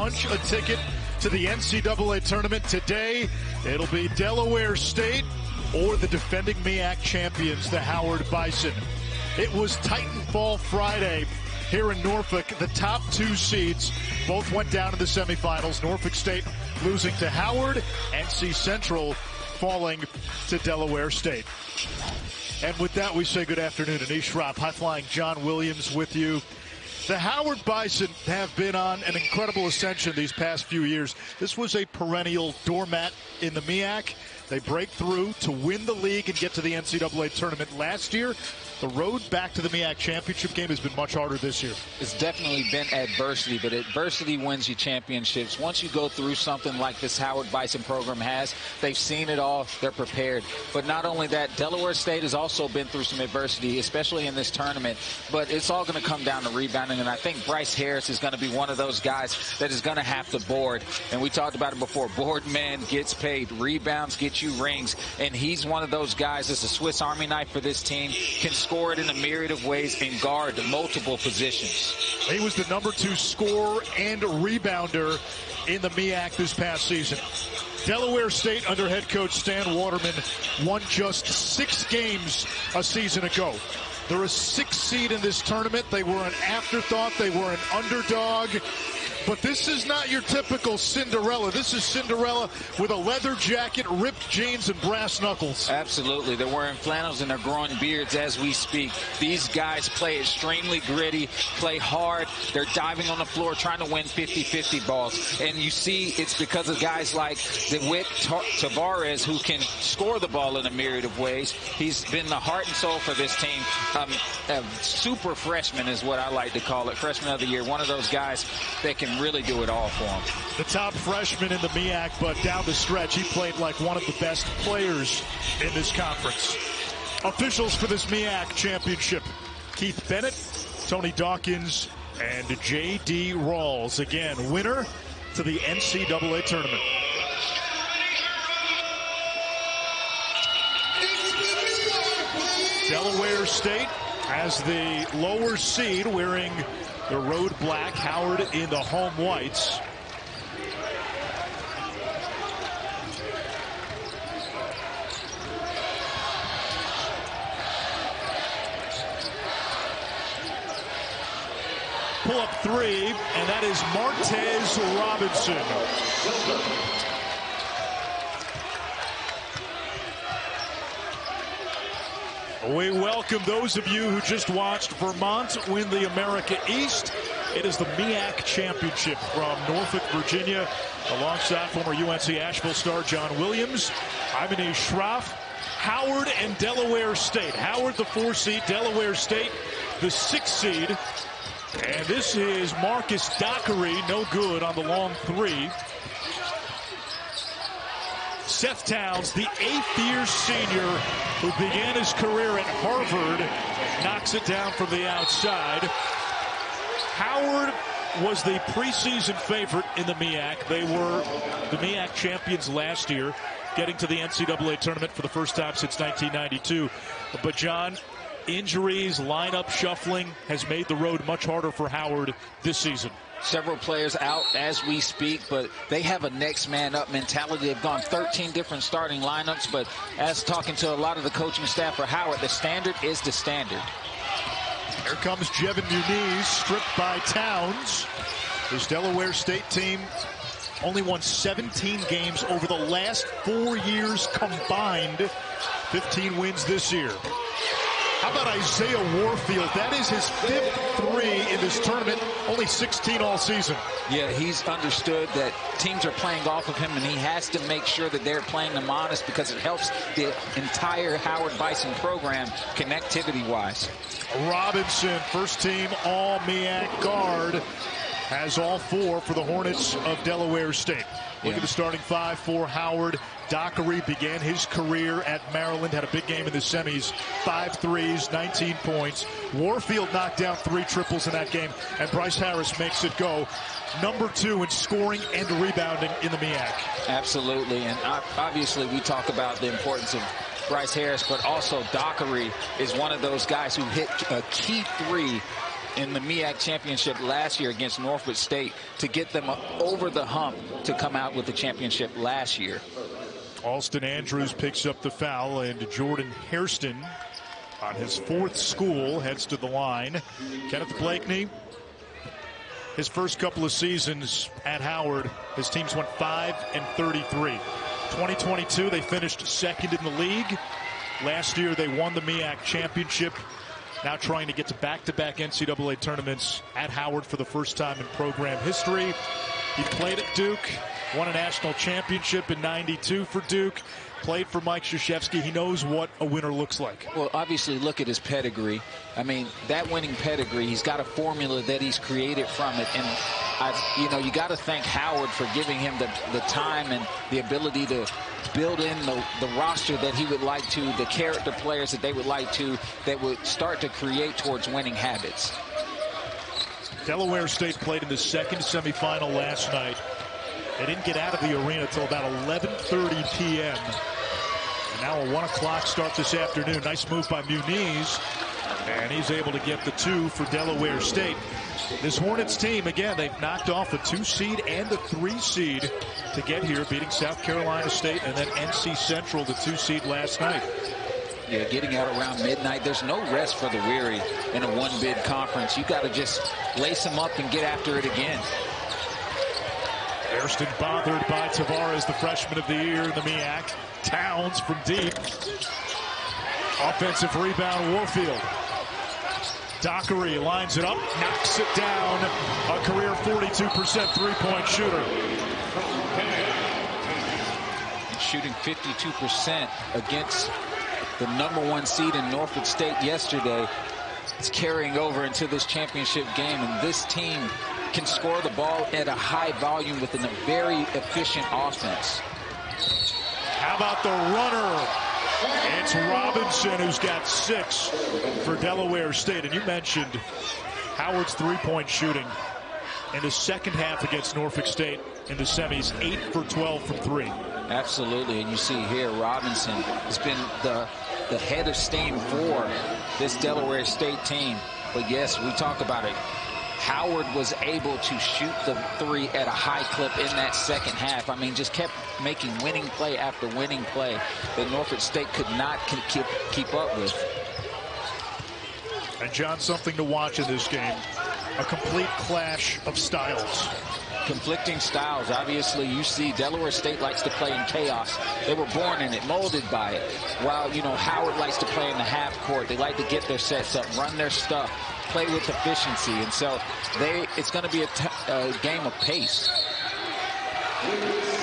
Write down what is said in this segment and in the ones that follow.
punch a ticket to the NCAA tournament today. It'll be Delaware State or the defending MEAC champions, the Howard Bison. It was Titanfall Friday here in Norfolk. The top two seeds both went down in the semifinals. Norfolk State losing to Howard, NC Central falling to Delaware State. And with that, we say good afternoon. Anish Shroff, high-flying John Williams with you. The Howard Bison have been on an incredible ascension these past few years. This was a perennial doormat in the MEAC. They break through to win the league and get to the NCAA tournament last year. The road back to the MEAC championship game has been much harder this year. It's definitely been adversity, but adversity wins you championships. Once you go through something like this Howard Bison program has, they've seen it all, they're prepared. But not only that, Delaware State has also been through some adversity, especially in this tournament. But it's all going to come down to rebounding, and I think Bryce Harris is going to be one of those guys that is going to have to board. And we talked about it before. Board man gets paid, rebounds get you rings, and he's one of those guys that's a Swiss Army knife for this team. Can score it in a myriad of ways and guard multiple positions. He was the number two scorer and rebounder in the MEAC this past season. Delaware State under head coach Stan Waterman won just six games a season ago. They're a six seed in this tournament. They were an afterthought. They were an underdog. But this is not your typical Cinderella. This is Cinderella with a leather jacket, ripped jeans, and brass knuckles. Absolutely. They're wearing flannels and they're growing beards as we speak. These guys play extremely gritty, play hard. They're diving on the floor trying to win 50-50 balls. And you see it's because of guys like Deywilk Tavarez who can score the ball in a myriad of ways. He's been the heart and soul for this team. Um, a super freshman is what I like to call it. Freshman of the year. One of those guys that can really do it all for him. The top freshman in the MEAC, but down the stretch, he played like one of the best players in this conference. Officials for this MEAC championship, Keith Bennett, Tony Dawkins, and J.D. Rawls. Again, winner to the NCAA tournament. Delaware State as the lower seed wearing the road black, Howard in the home whites. Pull up three, and that is Martez Robinson. We welcome those of you who just watched Vermont win the America East. It is the MEAC Championship from Norfolk, Virginia, alongside former UNC Asheville star John Williams. I'm Anish Shroff. Howard and Delaware State. Howard, the four seed. Delaware State, the six seed. And this is Marcus Dockery, no good on the long three. Seth Towns, the eighth year senior who began his career at Harvard, knocks it down from the outside. Howard was the preseason favorite in the MEAC. They were the MEAC champions last year, getting to the NCAA tournament for the first time since 1992. But John, injuries, lineup shuffling has made the road much harder for Howard this season several players out as we speak, but they have a next man up mentality. They've gone 13 different starting lineups, but as talking to a lot of the coaching staff for Howard, the standard is the standard. Here comes Jevin Muniz, stripped by Towns. His Delaware State team only won 17 games over the last four years combined. 15 wins this year. How about Isaiah Warfield? That is his fifth three in this tournament, only 16 all season. Yeah, he's understood that teams are playing off of him, and he has to make sure that they're playing him honest because it helps the entire Howard Bison program connectivity-wise. Robinson, first team All-MEAC guard, has all four for the Hornets of Delaware State. Look yeah. at the starting five for Howard. Dockery began his career at Maryland, had a big game in the semis, five threes, 19 points. Warfield knocked down three triples in that game, and Bryce Harris makes it go. Number two in scoring and rebounding in the MEAC. Absolutely, and obviously we talk about the importance of Bryce Harris, but also Dockery is one of those guys who hit a key three in the MEAC championship last year against Norfolk State to get them over the hump to come out with the championship last year. Alston Andrews picks up the foul and Jordan Hairston on his fourth school heads to the line. Kenneth Blakeney his first couple of seasons at Howard, his teams went 5 and 33. 2022, they finished second in the league. Last year, they won the MEAC championship. Now trying to get to back-to-back NCAA tournaments at Howard for the first time in program history. He played at Duke, won a national championship in 92 for Duke, played for Mike Krzyzewski. He knows what a winner looks like. Well, obviously, look at his pedigree. I mean, that winning pedigree, he's got a formula that he's created from it. And, I've, you know, you got to thank Howard for giving him the, the time and the ability to build in the, the roster that he would like to, the character players that they would like to, that would start to create towards winning habits. Delaware State played in the second semifinal last night. They didn't get out of the arena until about 11.30 p.m. And now a 1 o'clock start this afternoon. Nice move by Muniz. And he's able to get the two for Delaware State. This Hornets team, again, they've knocked off a two seed and a three seed to get here, beating South Carolina State and then NC Central, the two seed last night. Yeah, getting out around midnight. There's no rest for the weary in a one bid conference. You got to just lace them up and get after it again. Hairston bothered by Tavarez, the freshman of the year in the MEAC. Towns from deep. Offensive rebound, Warfield. Dockery lines it up, knocks it down. A career 42% three-point shooter. Shooting 52% against the number one seed in Norfolk State yesterday. It's carrying over into this championship game, and this team can score the ball at a high volume within a very efficient offense. How about the runner? It's Robinson who's got six for Delaware State. And you mentioned Howard's three-point shooting in the second half against Norfolk State in the semis, 8 for 12 from three. Absolutely. And you see here, Robinson has been the, the head of steam for this Delaware State team. But yes, we talk about it. Howard was able to shoot the three at a high clip in that second half. I mean, just kept making winning play after winning play that Norfolk State could not keep, keep up with. And John, something to watch in this game. A complete clash of styles. Conflicting styles. Obviously, you see Delaware State likes to play in chaos. They were born in it, molded by it. While, you know, Howard likes to play in the half court. They like to get their sets up, run their stuff play with efficiency. And so they it's going to be a, game of pace.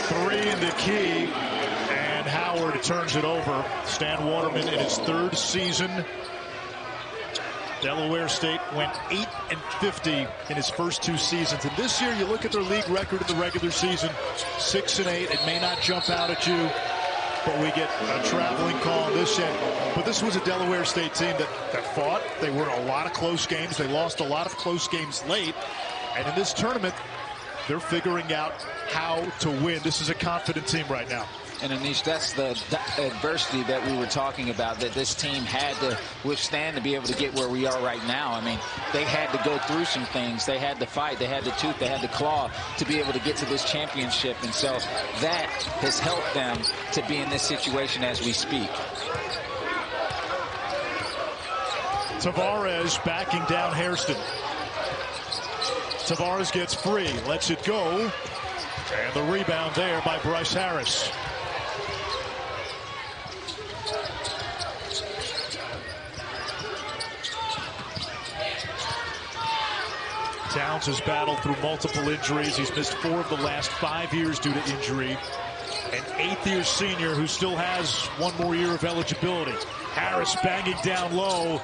Three in the key, and Howard turns it over. Stan Waterman in his third season. Delaware State went 8 and 50 in his first two seasons. And this year, you look at their league record in the regular season, 6 and 8. It may not jump out at you but we get a traveling call this end. But this was a Delaware State team that, that fought. They were in a lot of close games. They lost a lot of close games late. And in this tournament, they're figuring out how to win. This is a confident team right now. And Anish, that's the, adversity that we were talking about that this team had to withstand to be able to get where we are right now. I mean, they had to go through some things. They had to fight. They had to tooth. They had to claw to be able to get to this championship. And so that has helped them to be in this situation as we speak. Tavarez backing down Hairston. Tavarez gets free, lets it go. And the rebound there by Bryce Harris. Towns has battled through multiple injuries. He's missed four of the last five years due to injury. An eighth-year senior who still has one more year of eligibility. Harris banging down low.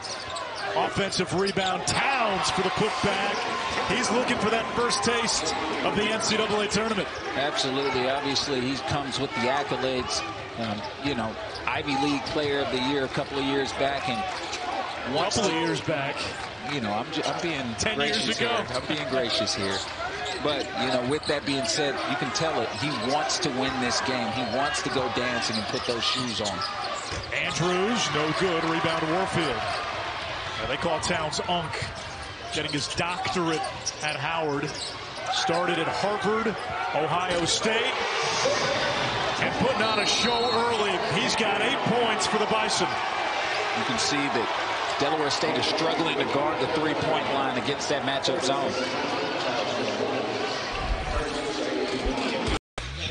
Offensive rebound. Towns for the putback. He's looking for that first taste of the NCAA tournament. Absolutely. Obviously, he comes with the accolades. Um, you know, Ivy League Player of the Year a couple of years back, and a couple of years back you know, I'm, I'm being Ten gracious here. I'm being gracious here. But, you know, with that being said, you can tell it. He wants to win this game. He wants to go dancing and put those shoes on. Andrews, no good. Rebound Warfield. Now they call Towns Unk. getting his doctorate at Howard. Started at Harvard, Ohio State, and putting on a show early. He's got eight points for the Bison. You can see that Delaware State is struggling to guard the three-point line against that matchup zone.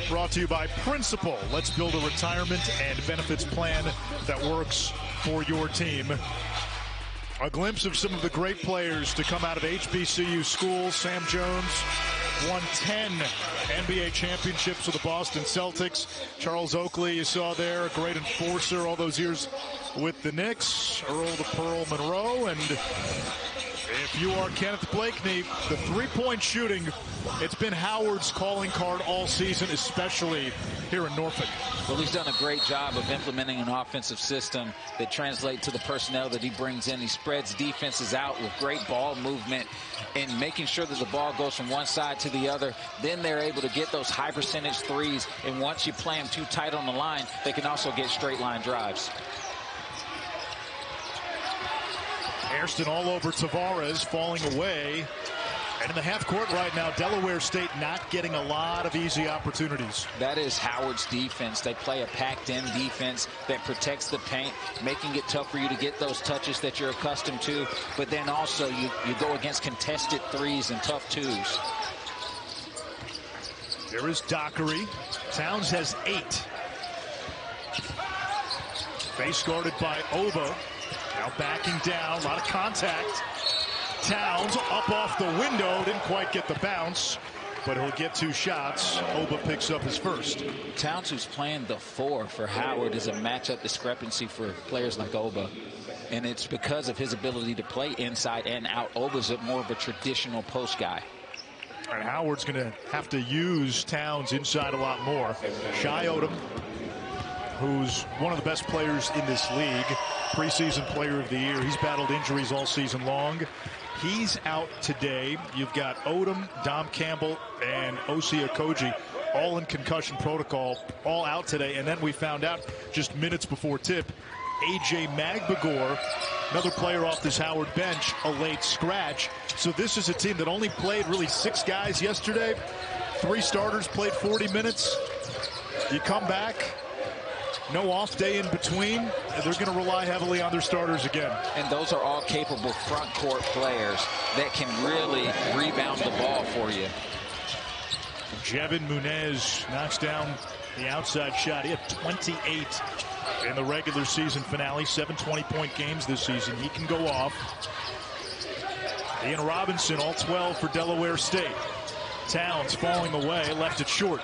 Brought to you by Principal. Let's build a retirement and benefits plan that works for your team. A glimpse of some of the great players to come out of HBCU schools. Sam Jones won 10 NBA championships with the Boston Celtics. Charles Oakley, you saw there, a great enforcer all those years with the Knicks. Earl the Pearl Monroe, and if you are Kenneth Blakeney, the three-point shooting, it's been Howard's calling card all season, especially here in Norfolk. Well, he's done a great job of implementing an offensive system that translates to the personnel that he brings in. He spreads defenses out with great ball movement and making sure that the ball goes from one side to the other. Then they're able to get those high percentage threes. And once you play them too tight on the line, they can also get straight line drives. Hairston all over Tavarez, falling away. And in the half court right now, Delaware State not getting a lot of easy opportunities. That is Howard's defense. They play a packed-in defense that protects the paint, making it tough for you to get those touches that you're accustomed to. But then also you, you go against contested threes and tough twos. There is Dockery. Towns has eight. Face guarded by Oba. Now backing down, a lot of contact. Towns up off the window, didn't quite get the bounce, but he'll get two shots. Oba picks up his first. Towns, who's playing the four for Howard, is a matchup discrepancy for players like Oba. And it's because of his ability to play inside and out. Oba's a more of a traditional post guy. And Howard's going to have to use Towns inside a lot more. Shy Odom, who's one of the best players in this league, preseason player of the year. He's battled injuries all season long. He's out today. You've got Odom, Dom Campbell, and Osi Okogie all in concussion protocol, all out today. And then we found out just minutes before tip, A.J. Magbegor, another player off this Howard bench, a late scratch. So this is a team that only played really six guys yesterday. Three starters played 40 minutes. You come back, no off day in between. And they're going to rely heavily on their starters again. And those are all capable front court players that can really rebound the ball for you. Jevin Muniz knocks down the outside shot. He had 28 in the regular season finale. Seven 20-point games this season. He can go off. Ian Robinson, all 12 for Delaware State. Towns falling away, left it short.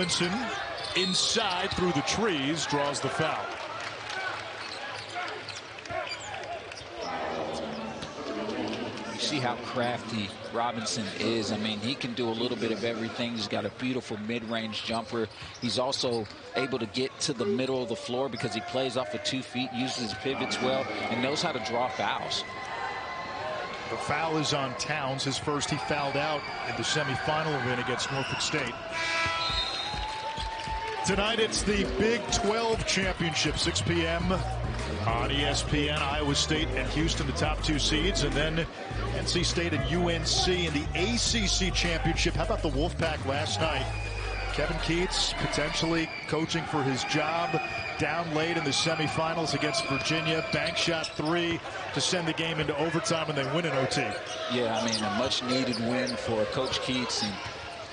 Robinson inside through the trees draws the foul. You see how crafty Robinson is. I mean, he can do a little bit of everything. He's got a beautiful mid-range jumper. He's also able to get to the middle of the floor because he plays off of two feet, uses his pivots well, and knows how to draw fouls. The foul is on Towns. His first he fouled out in the semifinal win against Norfolk State. Tonight it's the Big 12 Championship, 6 p.m. on ESPN. Iowa State and Houston, the top two seeds, and then NC State and UNC in the ACC Championship. How about the Wolfpack last night? Kevin Keatts potentially coaching for his job. Down late in the semifinals against Virginia. Bank shot three to send the game into overtime, and they win in OT. Yeah, I mean, a much needed win for Coach Keats. And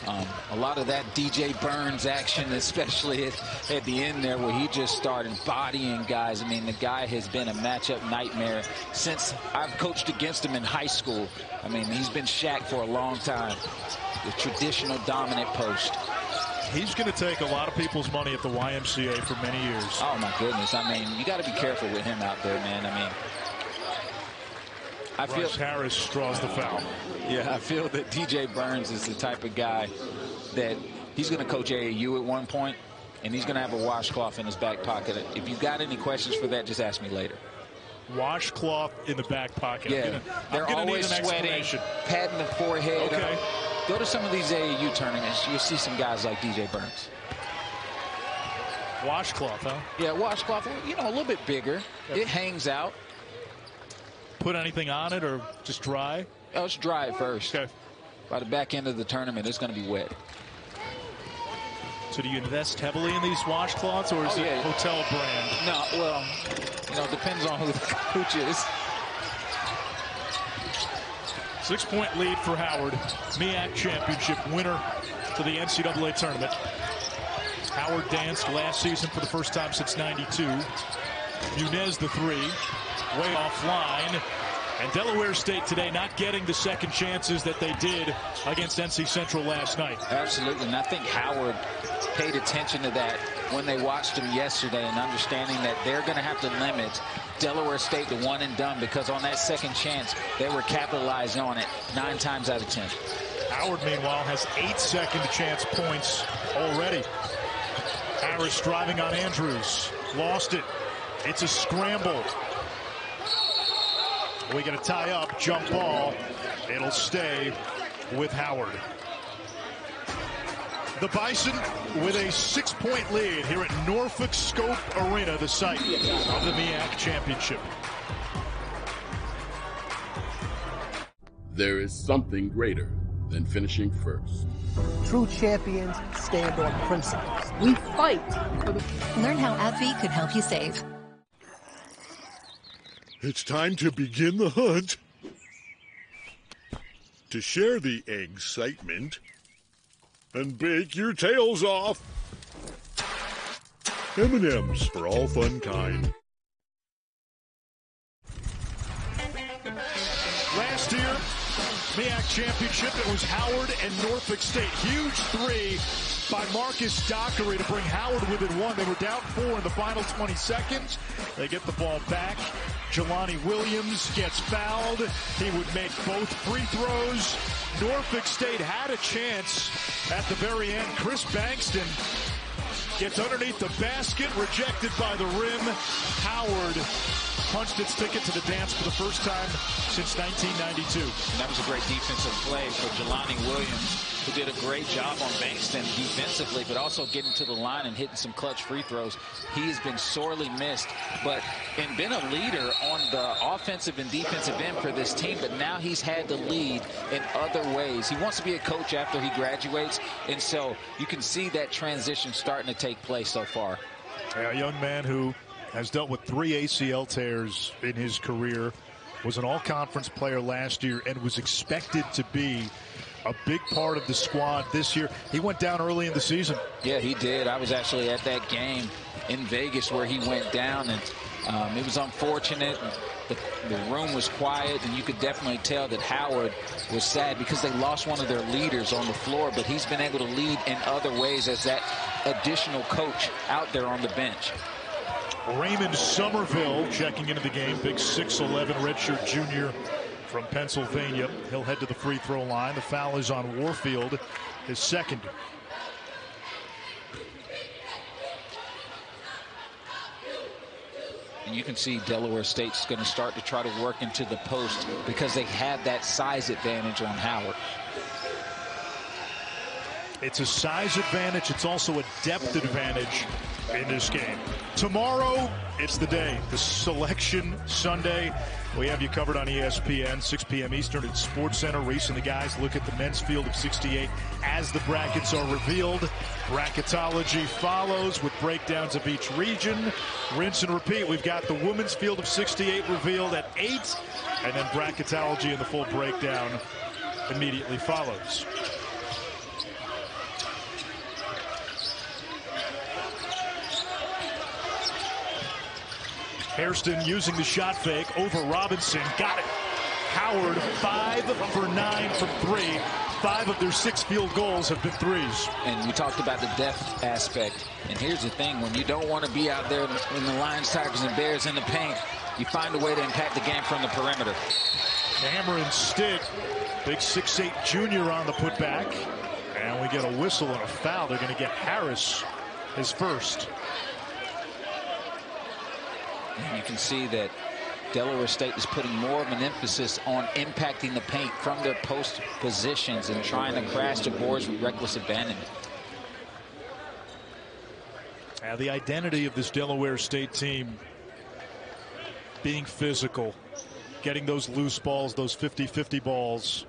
um, a lot of that DJ Burns action, especially at, at, the end there where he just started bodying guys. I mean, the guy has been a matchup nightmare since I've coached against him in high school. I mean, he's been Shaq for a long time. The traditional dominant post. He's going to take a lot of people's money at the YMCA for many years. Oh, my goodness. I mean, you got to be careful with him out there, man. I mean, I feel Harris draws the foul. Yeah, I feel that DJ Burns is the type of guy that he's going to coach AAU at one point, and he's going to have a washcloth in his back pocket. If you've got any questions for that, just ask me later. washcloth in the back pocket. Yeah, I'm gonna, they're always sweating, patting the forehead. Okay. Uh, go to some of these AAU tournaments. You'll see some guys like DJ Burns. Washcloth, huh? Yeah, washcloth, you know, a little bit bigger. It hangs out. Put anything on it or just dry? Oh, it's dry at first. Okay. By the back end of the tournament, it's going to be wet. So do you invest heavily in these washcloths or is Oh, it yeah. hotel brand? No, well, you know, it depends on who the coach is. Six point lead for Howard. MEAC championship winner to the NCAA tournament. Howard danced last season for the first time since 92. Muniz the three, way offline. And Delaware State today not getting the second chances that they did against NC Central last night. Absolutely, and I think Howard paid attention to that when they watched him yesterday and understanding that they're going to have to limit Delaware State to one and done because on that second chance, they were capitalizing on it nine times out of ten. Howard, meanwhile, has eight second chance points already. Harris driving on Andrews. Lost it. It's a scramble. We get a tie up, jump ball. It'll stay with Howard. The Bison with a six point lead here at Norfolk Scope Arena, the site of the MEAC Championship. There is something greater than finishing first. True champions stand on principles. We fight Learn how AbbVie could help you save. It's time to begin the hunt. To share the excitement and bake your tails off. M&M's for all fun kind. Last year, MEAC championship, it was Howard and Norfolk State. Huge three by Marcus Dockery to bring Howard within one. They were down four in the final 20 seconds. They get the ball back. Jelani Williams gets fouled. He would make both free throws. Norfolk State had a chance at the very end. Chris Bankston gets underneath the basket, rejected by the rim. Howard punched its ticket to the dance for the first time since 1992. And that was a great defensive play for Jelani Williams, who did a great job on Bankston defensively, but also getting to the line and hitting some clutch free throws. He has been sorely missed, but and been a leader on the offensive and defensive end for this team, but now he's had to lead in other ways. He wants to be a coach after he graduates, and so you can see that transition starting to take place so far. A young man who has dealt with three ACL tears in his career, was an all-conference player last year, and was expected to be a big part of the squad this year. He went down early in the season. Yeah, he did. I was actually at that game in Vegas where he went down, and um, it was unfortunate. The, the room was quiet, and you could definitely tell that Howard was sad because they lost one of their leaders on the floor, but he's been able to lead in other ways as that additional coach out there on the bench. Raymond Somerville checking into the game. Big 6'11 redshirt junior from Pennsylvania. He'll head to the free throw line. The foul is on Warfield, his second. And you can see Delaware State's going to start to try to work into the post because they have that size advantage on Howard. It's a size advantage. It's also a depth advantage in this game. Tomorrow, it's the day. The Selection Sunday. We have you covered on ESPN, 6 p.m. Eastern at Sports Center. Rece and the guys look at the men's field of 68 as the brackets are revealed. Bracketology follows with breakdowns of each region. Rinse and repeat. We've got the women's field of 68 revealed at 8, and then bracketology and the full breakdown immediately follows. Hairston using the shot fake over Robinson. Got it. Howard, five for nine from three. Five of their six field goals have been threes. And we talked about the depth aspect. And here's the thing, when you don't want to be out there in the Lions, Tigers, and Bears in the paint, you find a way to impact the game from the perimeter. Cameron Stick, big 6'8 junior on the putback. And we get a whistle and a foul. They're going to get Harris his first. And you can see that Delaware State is putting more of an emphasis on impacting the paint from their post positions and trying to crash the boards with reckless abandonment. Uh, the identity of this Delaware State team being physical, getting those loose balls, those 50-50 balls.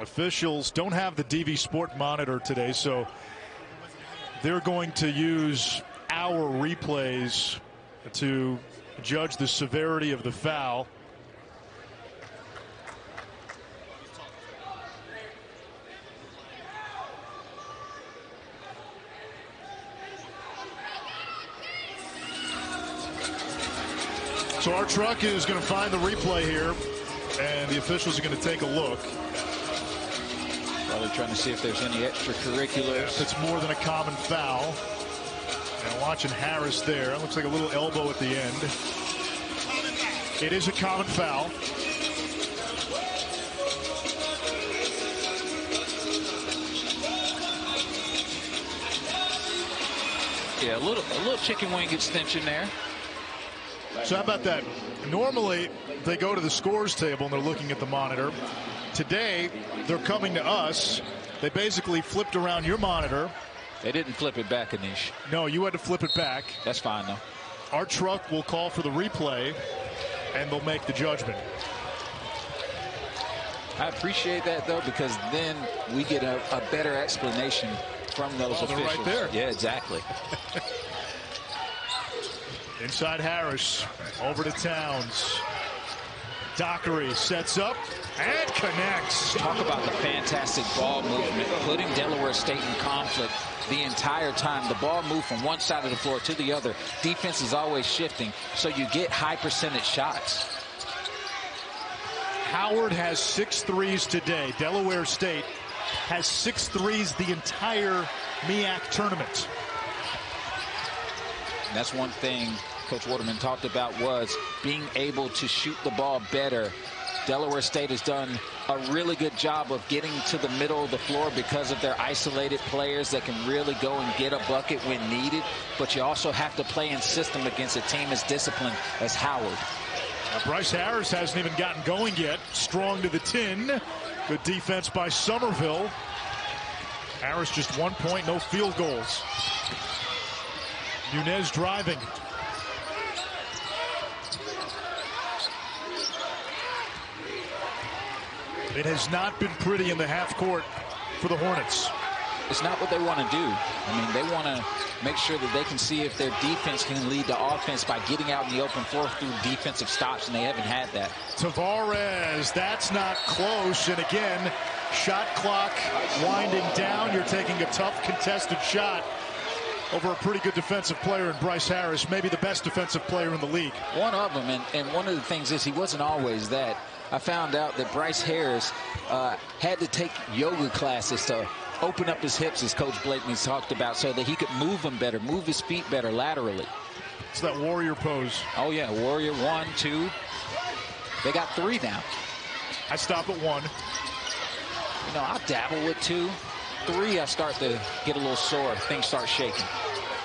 Officials don't have the DV Sport monitor today, so they're going to use our replays to judge the severity of the foul. So our truck is going to find the replay here, and the officials are going to take a look. They're trying to see if there's any extracurriculars. It's more than a common foul. And watching Harris there. It looks like a little elbow at the end. It is a common foul. Yeah, a little a little chicken wing extension there. So how about that? Normally, they go to the scores table and they're looking at the monitor. Today, they're coming to us. They basically flipped around your monitor. They didn't flip it back, Anish. No, you had to flip it back. That's fine, though. Our truck will call for the replay, and they'll make the judgment. I appreciate that, though, because then we get a, a better explanation from those oh, officials. right there. Yeah, exactly. Inside Harris, over to Towns. Dockery sets up and connects. Talk about the fantastic ball movement, putting Delaware State in conflict the entire time. The ball moved from one side of the floor to the other. Defense is always shifting, so you get high percentage shots. Howard has six threes today. Delaware State has six threes the entire MEAC tournament. And that's one thing Coach Waterman talked about was being able to shoot the ball better. Delaware State has done a really good job of getting to the middle of the floor because of their isolated players that can really go and get a bucket when needed. But you also have to play in system against a team as disciplined as Howard. Now Bryce Harris hasn't even gotten going yet. Strong to the tin. Good defense by Somerville. Harris just one point, no field goals. Muniz driving. It has not been pretty in the half court for the Hornets. It's not what they want to do. I mean, they want to make sure that they can see if their defense can lead the offense by getting out in the open floor through defensive stops, and they haven't had that. Tavarez, that's not close. And again, shot clock winding down. You're taking a tough contested shot over a pretty good defensive player in Bryce Harris, maybe the best defensive player in the league. One of them, and, and one of the things is he wasn't always that. I found out that Bryce Harris uh, had to take yoga classes to open up his hips, as Coach Blakeney talked about, so that he could move them better, move his feet better laterally. It's that warrior pose. Oh, yeah, warrior one, two. They got three now. I stop at one. You know, I dabble with two. Three, I start to get a little sore. Things start shaking.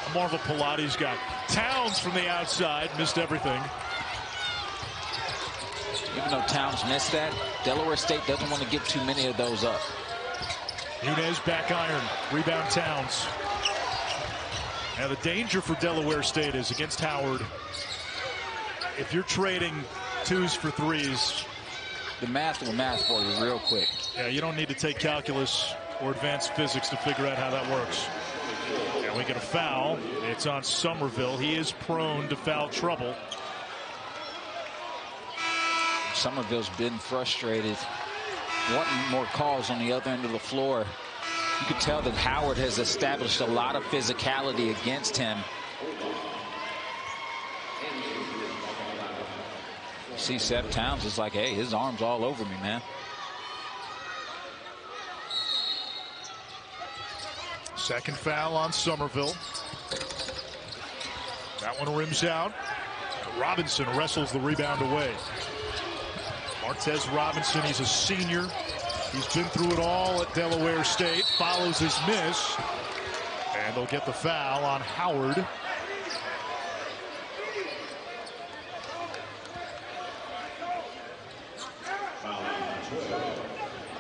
I'm more of a Pilates guy. Towns from the outside missed everything. Even though Towns missed that, Delaware State doesn't want to give too many of those up. Muniz back iron. Rebound Towns. Now the danger for Delaware State is against Howard. If you're trading twos for threes. The math will math for you real quick. Yeah, you don't need to take calculus or advanced physics to figure out how that works. And we get a foul. It's on Somerville. He is prone to foul trouble. Somerville's been frustrated, wanting more calls on the other end of the floor. You can tell that Howard has established a lot of physicality against him. See Seth Towns is like, hey, his arm's all over me, man. Second foul on Somerville. That one rims out. Robinson wrestles the rebound away. Martez Robinson, he's a senior. He's been through it all at Delaware State. Follows his miss. And they'll get the foul on Howard.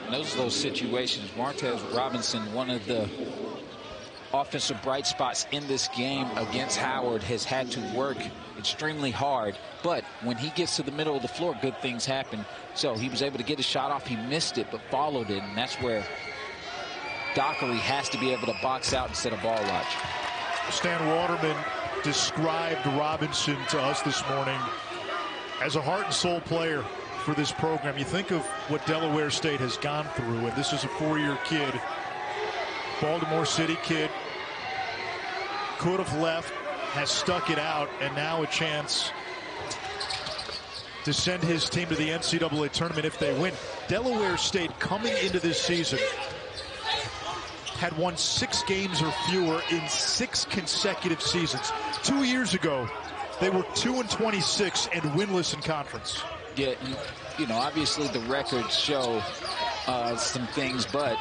In those those situations, Martez Robinson, one of the offensive bright spots in this game against Howard, has had to work extremely hard. But when he gets to the middle of the floor, good things happen. So he was able to get a shot off. He missed it, but followed it. And that's where Dockery has to be able to box out instead of ball watch. Stan Waterman described Robinson to us this morning as a heart and soul player for this program. You think of what Delaware State has gone through, and this is a four-year kid, Baltimore City kid, could have left, has stuck it out, and now a chance to send his team to the NCAA tournament if they win. Delaware State coming into this season had won six games or fewer in six consecutive seasons. Two years ago, they were 2 and 26 and winless in conference. Yeah, you know, obviously the records show uh, some things, but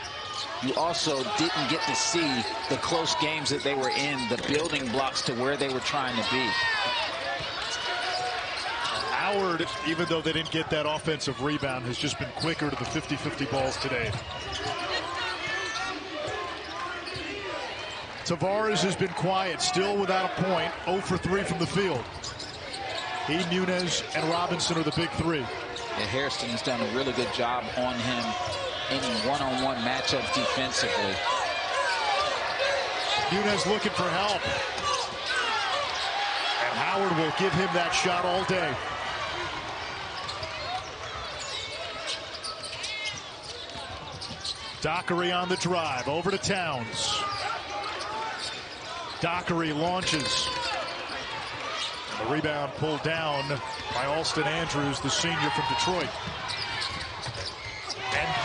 you also didn't get to see the close games that they were in, the building blocks to where they were trying to be. Howard, even though they didn't get that offensive rebound, has just been quicker to the 50-50 balls today. Tavarez has been quiet, still without a point, 0 for 3 from the field. He, Muniz, and Robinson are the big three. Hairston has done a really good job on him in one-on-one -on -one matchups defensively. Muniz looking for help. And Howard will give him that shot all day. Dockery on the drive, over to Towns. Dockery launches. The rebound pulled down by Alston Andrews, the senior from Detroit.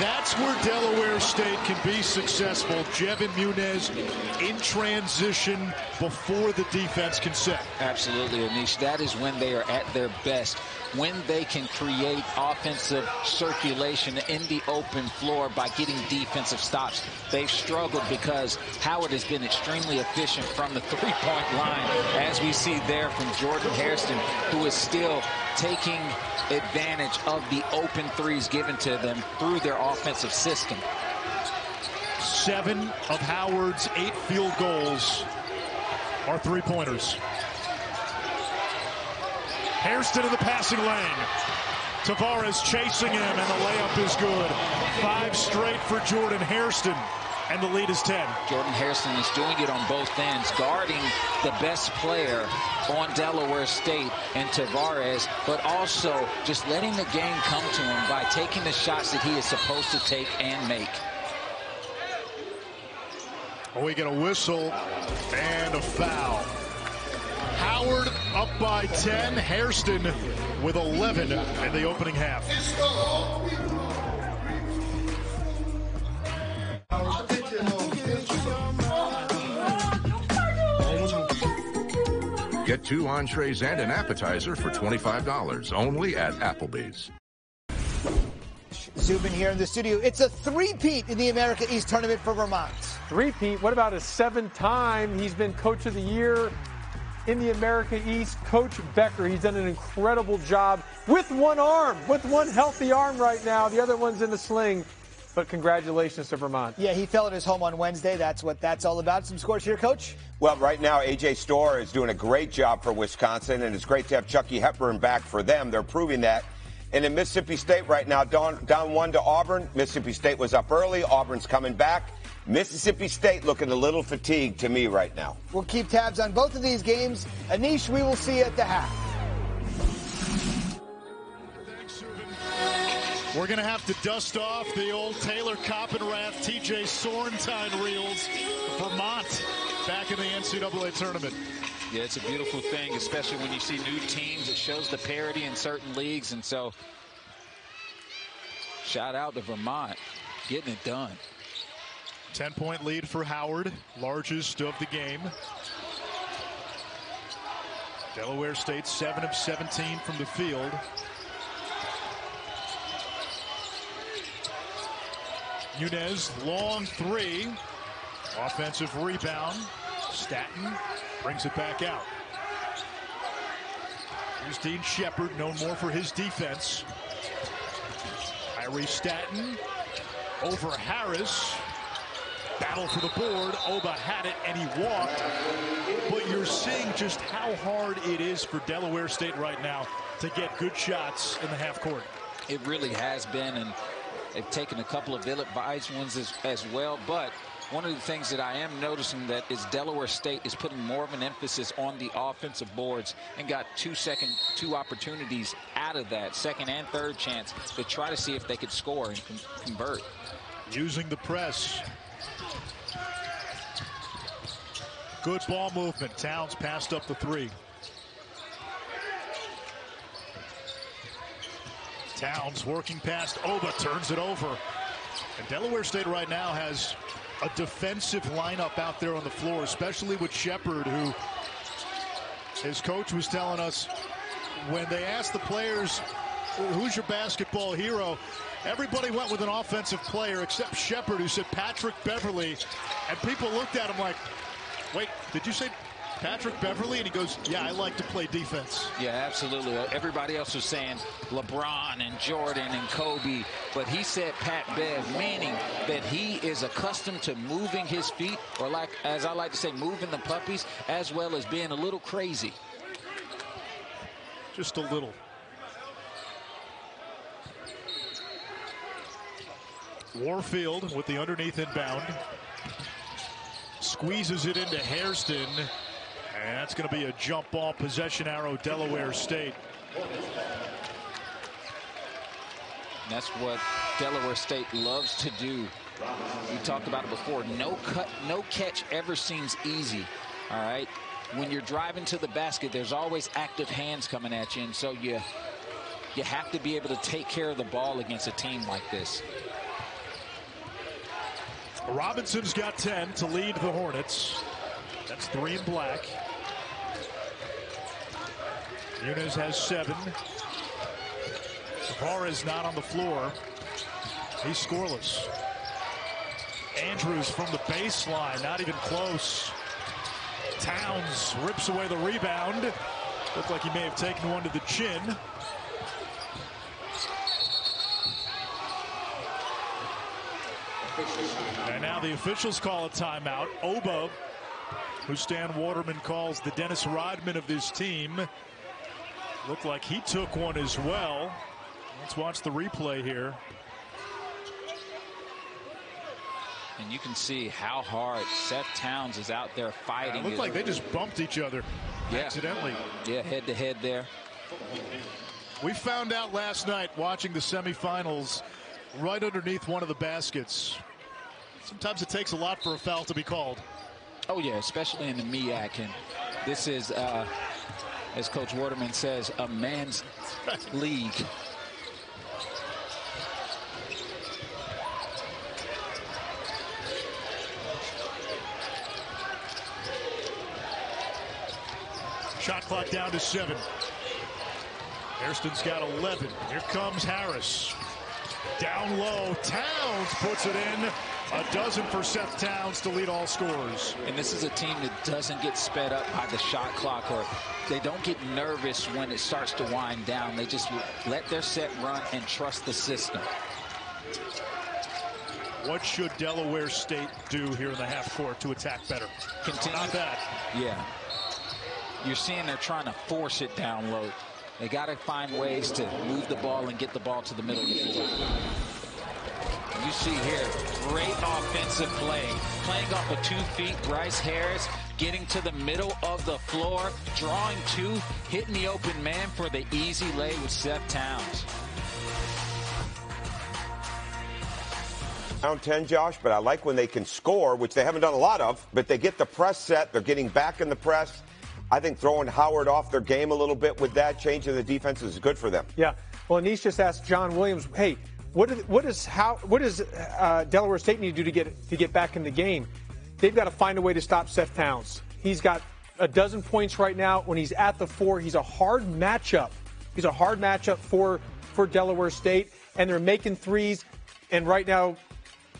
That's where Delaware State can be successful. Jevin Muniz in transition before the defense can set. Absolutely, Anish. That is when they are at their best. When they can create offensive circulation in the open floor by getting defensive stops. They've struggled because Howard has been extremely efficient from the three-point line, as we see there from Jordan Hairston, who is still taking advantage of the open threes given to them through their offensive system. Seven of Howard's eight field goals are three-pointers. Hairston in the passing lane. Tavarez chasing him, and the layup is good. Five straight for Jordan Hairston, and the lead is 10. Jordan Hairston is doing it on both ends, guarding the best player on Delaware State and Tavarez, but also just letting the game come to him by taking the shots that he is supposed to take and make. We get a whistle and a foul. Howard up by 10. Hairston with 11 in the opening half. Get two entrees and an appetizer for $25 only at Applebee's. Zubin here in the studio. It's a three-peat in the America East Tournament for Vermont. Three-peat? What about a seventh time? He's been Coach of the Year in the America East. Coach Becker, he's done an incredible job with one arm, with one healthy arm right now. The other one's in the sling. But congratulations to Vermont. Yeah, he fell at his home on Wednesday. That's what that's all about. Some scores here, Coach? Well, right now, A.J. Storr is doing a great job for Wisconsin, and it's great to have Chucky Hepburn back for them. They're proving that. And in Mississippi State right now, down, down one to Auburn. Mississippi State was up early. Auburn's coming back. Mississippi State looking a little fatigued to me right now. We'll keep tabs on both of these games. Anish, we will see you at the half. We're going to have to dust off the old Taylor Coppenrath, TJ Sorrentine reels. Vermont back in the NCAA tournament. Yeah, it's a beautiful thing, especially when you see new teams. It shows the parity in certain leagues. And so, shout out to Vermont getting it done. 10 point lead for Howard, largest of the game. Delaware State 7 of 17 from the field. Muniz, long three. Offensive rebound. Staten brings it back out. Here's Dean Shepard, known more for his defense. Irie Staten over Harris. Battle for the board. Oba had it and he walked. But you're seeing just how hard it is for Delaware State right now to get good shots in the half court. It really has been, and they've taken a couple of ill-advised ones as, as well. But one of the things that I am noticing that is Delaware State is putting more of an emphasis on the offensive boards and got two second two opportunities out of that second and third chance to try to see if they could score and convert. Using the press. Good ball movement. Towns passed up the three. Towns working past Oba, turns it over. And Delaware State right now has a defensive lineup out there on the floor, especially with Shepard, who his coach was telling us when they asked the players, who's your basketball hero? Everybody went with an offensive player except Shepard, who said Patrick Beverley. And people looked at him like, wait, did you say Patrick Beverley, and he goes, yeah, I like to play defense. Yeah, absolutely. Everybody else was saying LeBron and Jordan and Kobe, but he said Pat Bev, meaning that he is accustomed to moving his feet, or like, as I like to say, moving the puppies, as well as being a little crazy. Just a little. Warfield with the underneath inbound. Squeezes it into Hairston. And that's going to be a jump ball possession arrow, Delaware State. That's what Delaware State loves to do. We talked about it before. No cut, no catch ever seems easy. All right. When you're driving to the basket, there's always active hands coming at you, and so you you have to be able to take care of the ball against a team like this. Robinson's got 10 to lead the Hornets. That's three in black. Muniz has seven. is not on the floor. He's scoreless. Andrews from the baseline, not even close. Towns rips away the rebound. Looked like he may have taken one to the chin. And now the officials call a timeout. Oba, who Stan Waterman calls the Dennis Rodman of this team, Looked like he took one as well. Let's watch the replay here. And you can see how hard Seth Towns is out there fighting. Yeah, it looked like they just bumped each other yeah. accidentally. Yeah, head to head there. We found out last night watching the semifinals right underneath one of the baskets. Sometimes it takes a lot for a foul to be called. Oh, yeah, especially in the MEAC. And this is uh, as Coach Waterman says, a man's league. Shot clock down to seven. Hairston's got 11. Here comes Harris. Down low. Towns puts it in. A dozen for Seth Towns to lead all scores. And this is a team that doesn't get sped up by the shot clock or they don't get nervous when it starts to wind down. They just let their set run and trust the system. What should Delaware State do here in the half court to attack better? Continue. Not bad. Yeah. You're seeing they're trying to force it down low. They got to find ways to move the ball and get the ball to the middle of the floor. You see here, great offensive play. Playing off of two feet, Bryce Harris getting to the middle of the floor, drawing two, hitting the open man for the easy lay with Seth Towns. Down 10, Josh, but I like when they can score, which they haven't done a lot of, but they get the press set. They're getting back in the press. I think throwing Howard off their game a little bit with that, changing the defense is good for them. Yeah. Well, Anish just asked John Williams, hey, what, is, what, is how, what does uh, Delaware State need to do to get, to get back in the game? they've got to find a way to stop Seth Towns. He's got a dozen points right now. When he's at the four, he's a hard matchup. He's a hard matchup for for Delaware State, and they're making threes. And right now,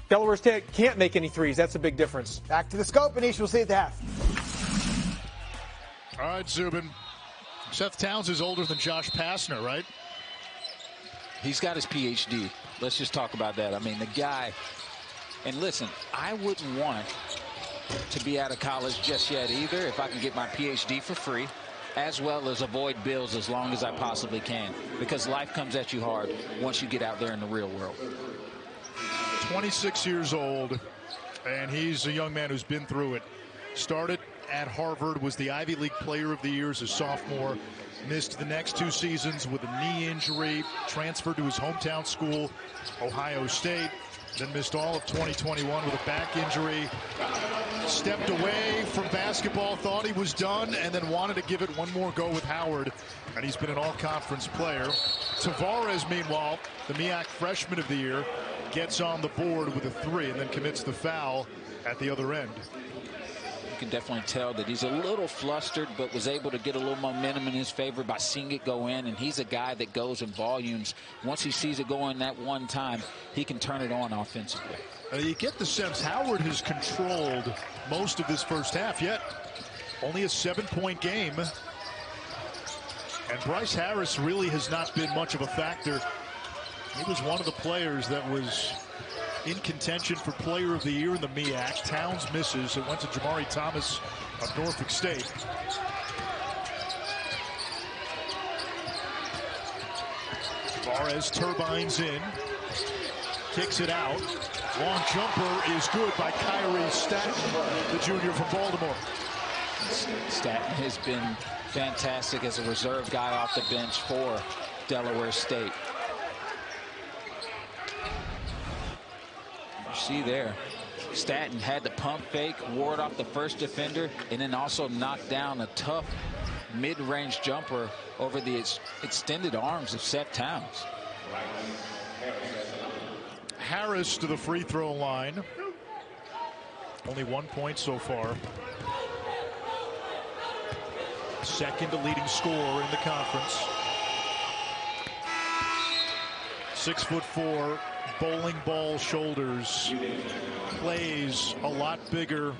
Delaware State can't make any threes. That's a big difference. Back to the scope, Anish. We'll see at the half. All right, Zubin. Seth Towns is older than Josh Pastner, right? He's got his PhD. Let's just talk about that. I mean, the guy, and listen, I wouldn't want to be out of college just yet either if I can get my PhD for free as well as avoid bills as long as I possibly can because life comes at you hard once you get out there in the real world. 26 years old, and he's a young man who's been through it. Started at Harvard, was the Ivy League Player of the Year as a sophomore, missed the next two seasons with a knee injury, transferred to his hometown school, Ohio State, then missed all of 2021 with a back injury. Stepped away from basketball, thought he was done, and then wanted to give it one more go with Howard. And he's been an all-conference player. Tavarez, meanwhile, the MEAC Freshman of the Year, gets on the board with a three and then commits the foul at the other end can definitely tell that he's a little flustered, but was able to get a little momentum in his favor by seeing it go in. And he's a guy that goes in volumes. Once he sees it go in that one time, he can turn it on offensively. You get the sense Howard has controlled most of this first half, yet only a seven-point game. And Bryce Harris really has not been much of a factor. He was one of the players that was in contention for Player of the Year in the MEAC. Towns misses. It went to Jamari Thomas of Norfolk State. Tavarez turbines in. Kicks it out. Long jumper is good by Kyrie Staten, the junior from Baltimore. Staten has been fantastic as a reserve guy off the bench for Delaware State. See there. Staten had the pump fake, ward off the first defender, and then also knocked down a tough mid-range jumper over the ex extended arms of Seth Towns. Harris to the free throw line. Only one point so far. Second leading scorer in the conference. Six foot four, bowling ball shoulders, plays a lot bigger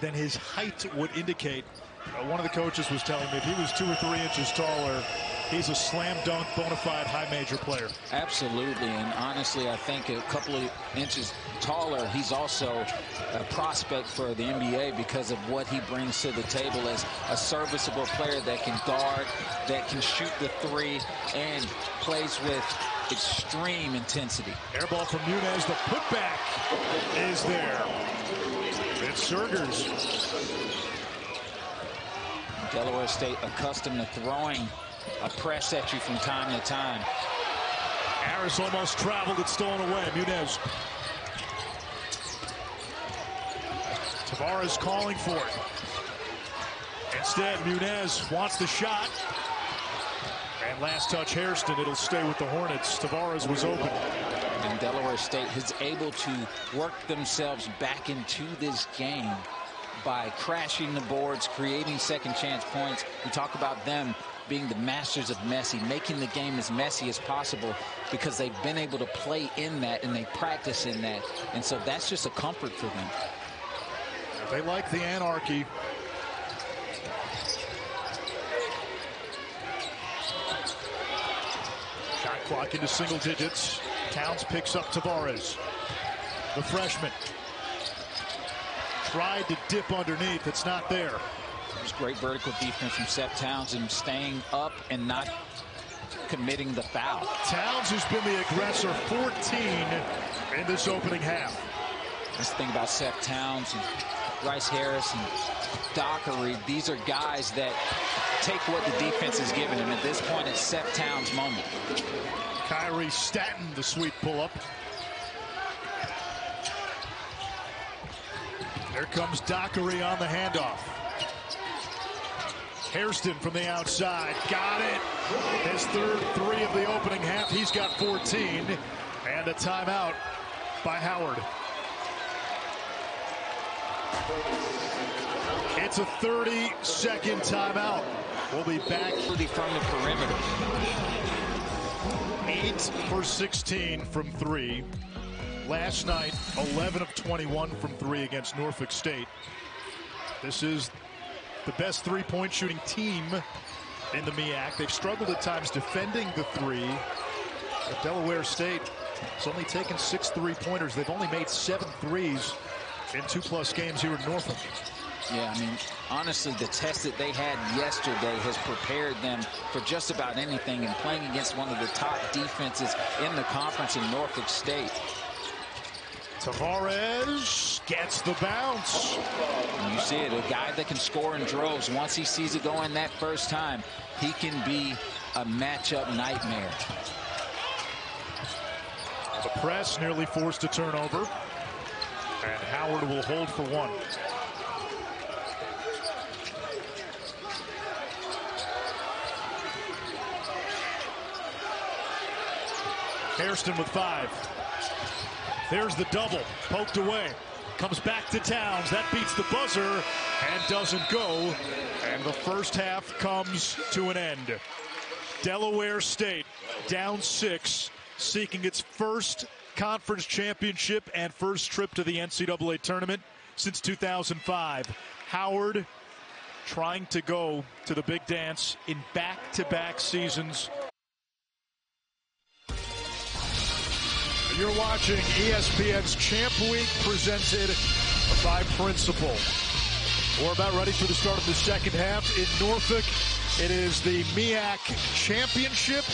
than his height would indicate. Uh, one of the coaches was telling me if he was two or three inches taller, he's a slam dunk bona fide high major player. Absolutely, and honestly, I think a couple of inches taller, he's also a prospect for the NBA because of what he brings to the table as a serviceable player that can guard, that can shoot the three, and plays with extreme intensity. Air ball from Nunez. The putback is there. It's Surgers. Delaware State accustomed to throwing a press at you from time to time. Harris almost traveled. It's stolen away. Muniz. Tavarez calling for it. Instead, Muniz wants the shot. And last touch, Hairston. It'll stay with the Hornets. Tavarez was open. And Delaware State is able to work themselves back into this game by crashing the boards, creating second chance points. We talk about them being the masters of messy, making the game as messy as possible because they've been able to play in that and they practice in that. And so that's just a comfort for them. They like the anarchy. Shot clock into single digits. Towns picks up Tavarez. The freshman. Tried to dip underneath. It's not there. There's great vertical defense from Seth Towns and staying up and not committing the foul. Towns has been the aggressor 14 in this opening half. That's the thing about Seth Towns Bryce Harris and Dockery. These are guys that take what the defense is giving them. At this point, it's Seth Towns' moment. Kyrie Staten, the sweet pull-up. There comes Dockery on the handoff. Hairston from the outside. Got it. His third three of the opening half. He's got 14. And a timeout by Howard. It's a 30-second timeout. We'll be back from the perimeter. 8 for 16 from 3. Last night, 11 of 21 from 3 against Norfolk State. This is the best three-point shooting team in the MEAC. They've struggled at times defending the three. But Delaware State has only taken six three-pointers. They've only made seven threes in two-plus games here in Norfolk. Yeah, I mean, honestly, the test that they had yesterday has prepared them for just about anything and playing against one of the top defenses in the conference in Norfolk State. Tavarez gets the bounce. And you see it, a guy that can score in droves. Once he sees it going that first time, he can be a matchup nightmare. The press nearly forced a turnover. And Howard will hold for one. Hairston with five. There's the double. Poked away. Comes back to Towns. That beats the buzzer and doesn't go. And the first half comes to an end. Delaware State down six, seeking its first conference championship and first trip to the NCAA tournament since 2005. Howard trying to go to the big dance in back to back seasons. You're watching ESPN's Champ Week presented by Principal. We're about ready for the start of the second half in Norfolk. It is the MEAC Championship.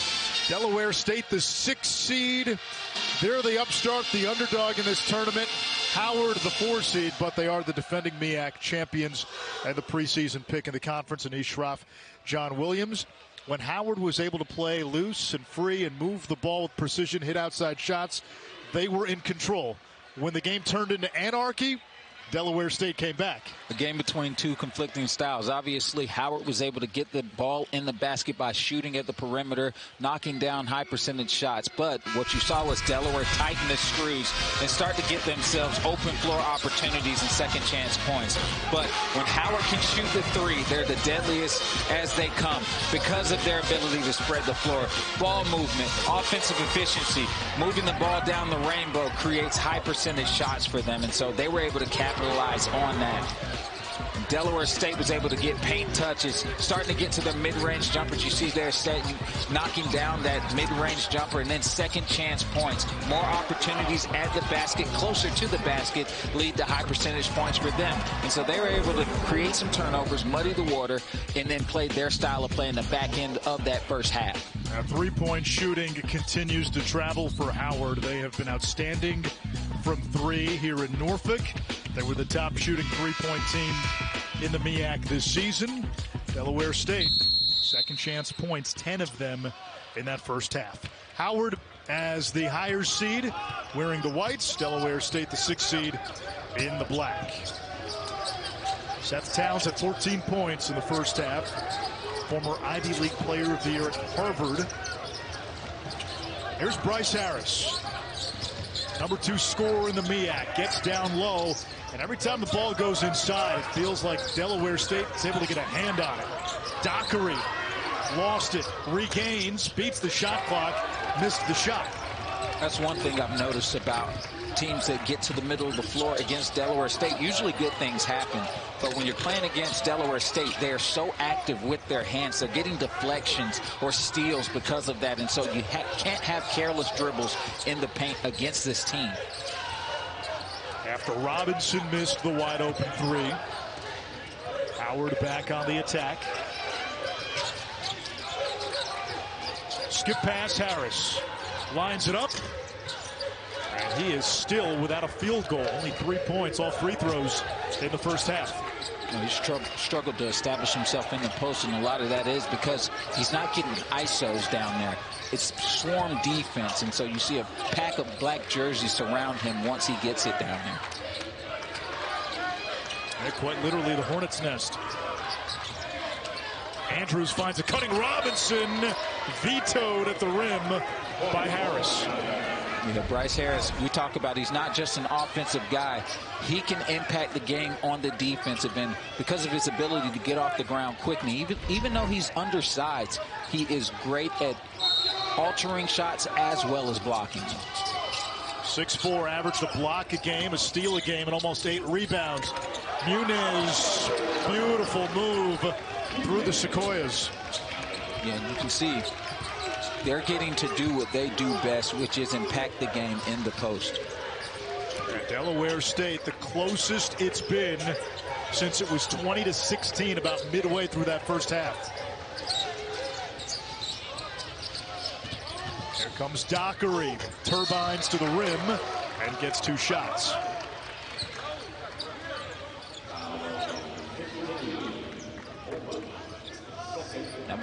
Delaware State, the sixth seed. They're the upstart, the underdog in this tournament. Howard, the four seed, but they are the defending MEAC champions and the preseason pick in the conference. And East John Williams when Howard was able to play loose and free and move the ball with precision, hit outside shots, they were in control. When the game turned into anarchy, Delaware State came back. A game between two conflicting styles. Obviously, Howard was able to get the ball in the basket by shooting at the perimeter, knocking down high percentage shots. But what you saw was Delaware tighten the screws and start to get themselves open floor opportunities and second chance points. But when Howard can shoot the three, they're the deadliest as they come because of their ability to spread the floor. Ball movement, offensive efficiency, moving the ball down the rainbow creates high percentage shots for them. And so they were able to capitalize capitalize on that. Delaware State was able to get paint touches, starting to get to the mid-range jumpers. You see there, setting, knocking down that mid-range jumper, and then second chance points. More opportunities at the basket, closer to the basket, lead to high percentage points for them. And so they were able to create some turnovers, muddy the water, and then play their style of play in the back end of that first half. Three-point shooting continues to travel for Howard. They have been outstanding from three here in Norfolk. They were the top shooting three-point team in the MEAC this season. Delaware State, second chance points, 10 of them in that first half. Howard as the higher seed, wearing the whites. Delaware State, the sixth seed, in the black. Seth Towns at 14 points in the first half. Former Ivy League Player of the Year at Harvard. Here's Bryce Harris. Number two scorer in the MEAC. Gets down low. And every time the ball goes inside, it feels like Delaware State is able to get a hand on it. Dockery lost it, regains, beats the shot clock, missed the shot. That's one thing I've noticed about teams that get to the middle of the floor against Delaware State. Usually good things happen. But when you're playing against Delaware State, they are so active with their hands. They're getting deflections or steals because of that. And so you ha can't have careless dribbles in the paint against this team. After Robinson missed the wide open three, Howard back on the attack. Skip pass Harris. Lines it up. And he is still without a field goal. Only three points, all free throws in the first half. Well, he's struggled to establish himself in the post, and a lot of that is because he's not getting ISOs down there. It's swarm defense, and so you see a pack of black jerseys surround him once he gets it down there. Quite literally the hornet's nest. Andrews finds a cutting Robinson, vetoed at the rim by Harris. You know, Bryce Harris, we talk about he's not just an offensive guy. He can impact the game on the defensive end because of his ability to get off the ground quickly. Even, even though he's undersized, he is great at altering shots as well as blocking 6-4 averaged a block a game, a steal a game, and almost eight rebounds. Muniz Beautiful move through the Sequoias. Yeah, you can see they're getting to do what they do best, which is impact the game in the post. At Delaware State, the closest it's been since it was 20 to 16 about midway through that first half. Here comes Dockery, turbines to the rim, and gets two shots.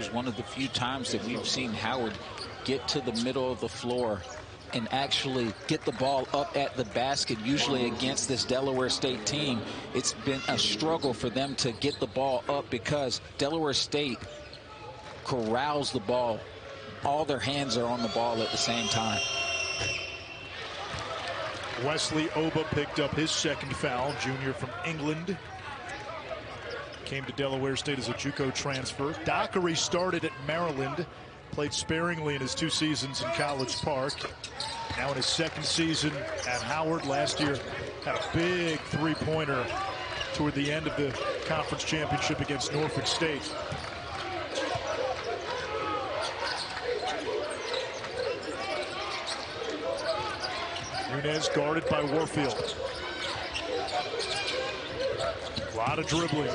Was one of the few times that we've seen Howard get to the middle of the floor and actually get the ball up at the basket, usually against this Delaware State team. It's been a struggle for them to get the ball up because Delaware State corrals the ball. All their hands are on the ball at the same time. Wesley Oba picked up his second foul, junior from England. Came to Delaware State as a JUCO transfer. Dockery started at Maryland, played sparingly in his two seasons in College Park. Now in his second season at Howard last year, had a big three-pointer toward the end of the conference championship against Norfolk State. Nunez guarded by Warfield. A lot of dribbling.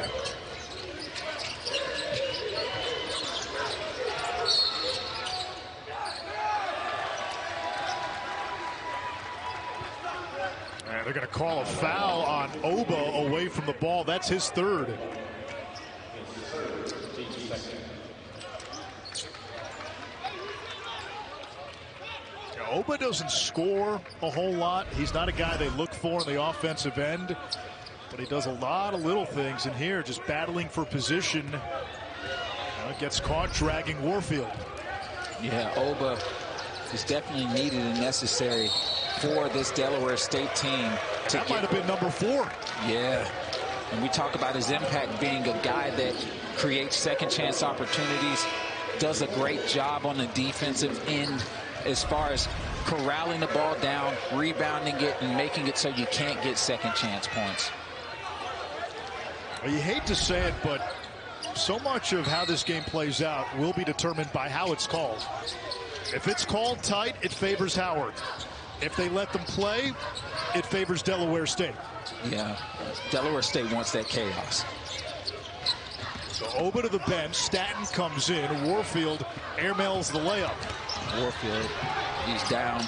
Going to call a foul on Oba away from the ball. That's his third. Oba doesn't score a whole lot. He's not a guy they look for in the offensive end, but he does a lot of little things in here, just battling for position. Gets caught dragging Warfield. Yeah, Oba is definitely needed and necessary for this Delaware State team. To that might have been number four. Yeah. And we talk about his impact being a guy that creates second chance opportunities, does a great job on the defensive end as far as corralling the ball down, rebounding it, and making it so you can't get second chance points. Well, you hate to say it, but so much of how this game plays out will be determined by how it's called. If it's called tight, it favors Howard. If they let them play, it favors Delaware State. Yeah, Delaware State wants that chaos. So over to the bench. Staten comes in. Warfield airmails the layup. Warfield, he's down.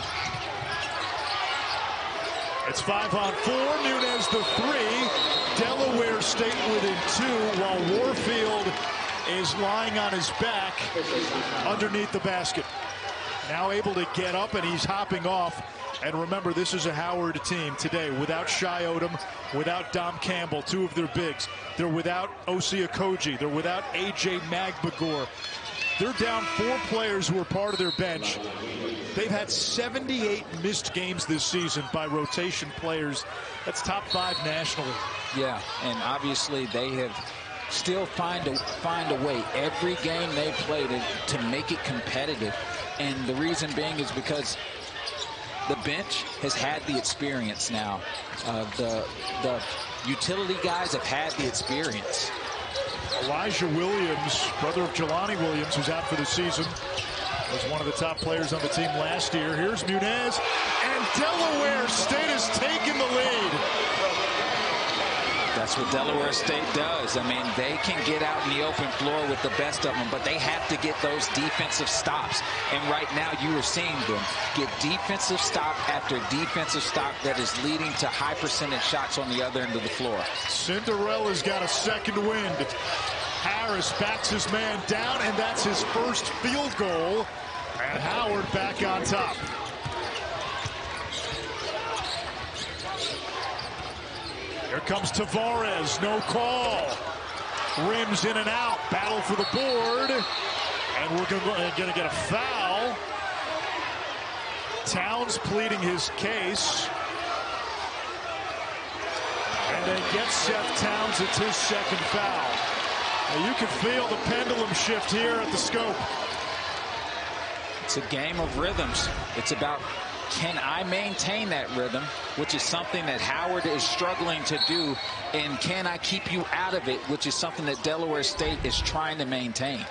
It's five on four. Nunez the three. Delaware State within two while Warfield is lying on his back underneath the basket. Now able to get up and he's hopping off. And remember, this is a Howard team today without Shy Odom, without Dom Campbell, two of their bigs. They're without Osi Okoji. They're without A.J. Magbagor. They're down four players who are part of their bench. They've had 78 missed games this season by rotation players. That's top five nationally. Yeah, and obviously they have still find a find a way every game they play to, to make it competitive. And the reason being is because the bench has had the experience now. Uh, the the utility guys have had the experience. Elijah Williams, brother of Jelani Williams, who's out for the season, was one of the top players on the team last year. Here's Nunez, and Delaware State has taken the lead. That's what Delaware State does. I mean, they can get out in the open floor with the best of them, but they have to get those defensive stops. And right now, you are seeing them get defensive stop after defensive stop that is leading to high percentage shots on the other end of the floor. Cinderella's got a second wind. Harris backs his man down, and that's his first field goal. And Howard back on top. Here comes Tavarez, no call. Rims in and out, battle for the board. And we're going to get a foul. Towns pleading his case. And then gets Seth Towns, it's his second foul. Now you can feel the pendulum shift here at the scope. It's a game of rhythms. It's about can I maintain that rhythm, which is something that Howard is struggling to do, and can I keep you out of it, which is something that Delaware State is trying to maintain.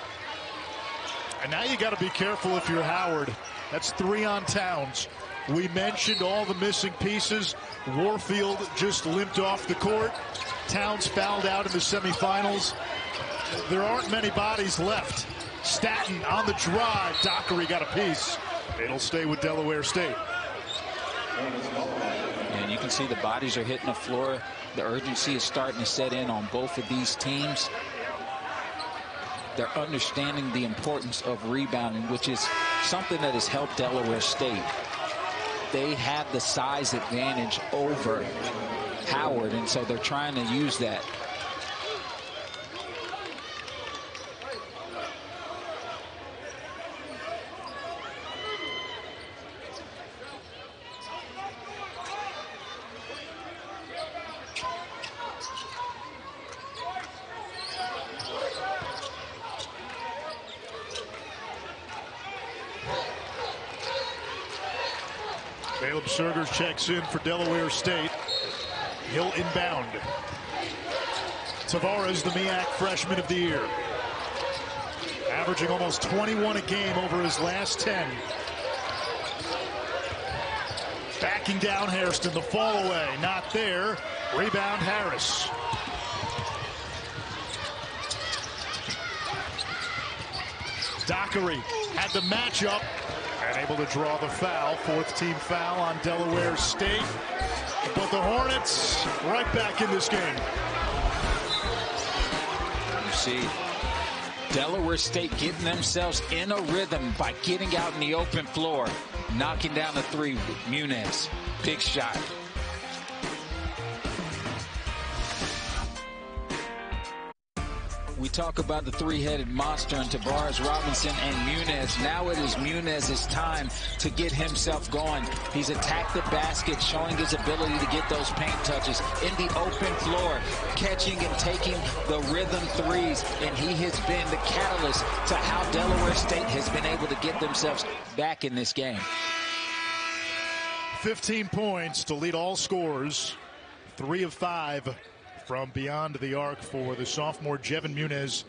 And now you got to be careful if you're Howard. That's three on Towns. We mentioned all the missing pieces. Warfield just limped off the court. Towns fouled out in the semifinals. There aren't many bodies left. Staten on the drive. Dockery got a piece. It'll stay with Delaware State. And you can see the bodies are hitting the floor. The urgency is starting to set in on both of these teams. They're understanding the importance of rebounding, which is something that has helped Delaware State. They have the size advantage over Howard, and so they're trying to use that. Caleb Surgers checks in for Delaware State. He'll inbound. Tavarez, the MEAC freshman of the year. Averaging almost 21 a game over his last 10. Backing down Hairston, the fall away, not there. Rebound Harris. Dockery had the matchup and able to draw the foul. Fourth team foul on Delaware State. But the Hornets right back in this game. You see Delaware State getting themselves in a rhythm by getting out in the open floor, knocking down the three Muniz. Big shot. We talk about the three-headed monster and Tavarez Robinson and Muniz. Now it is Muniz's time to get himself going. He's attacked the basket, showing his ability to get those paint touches in the open floor, catching and taking the rhythm threes, and he has been the catalyst to how Delaware State has been able to get themselves back in this game. 15 points to lead all scores. Three of five from beyond the arc for the sophomore Jevin Muniz.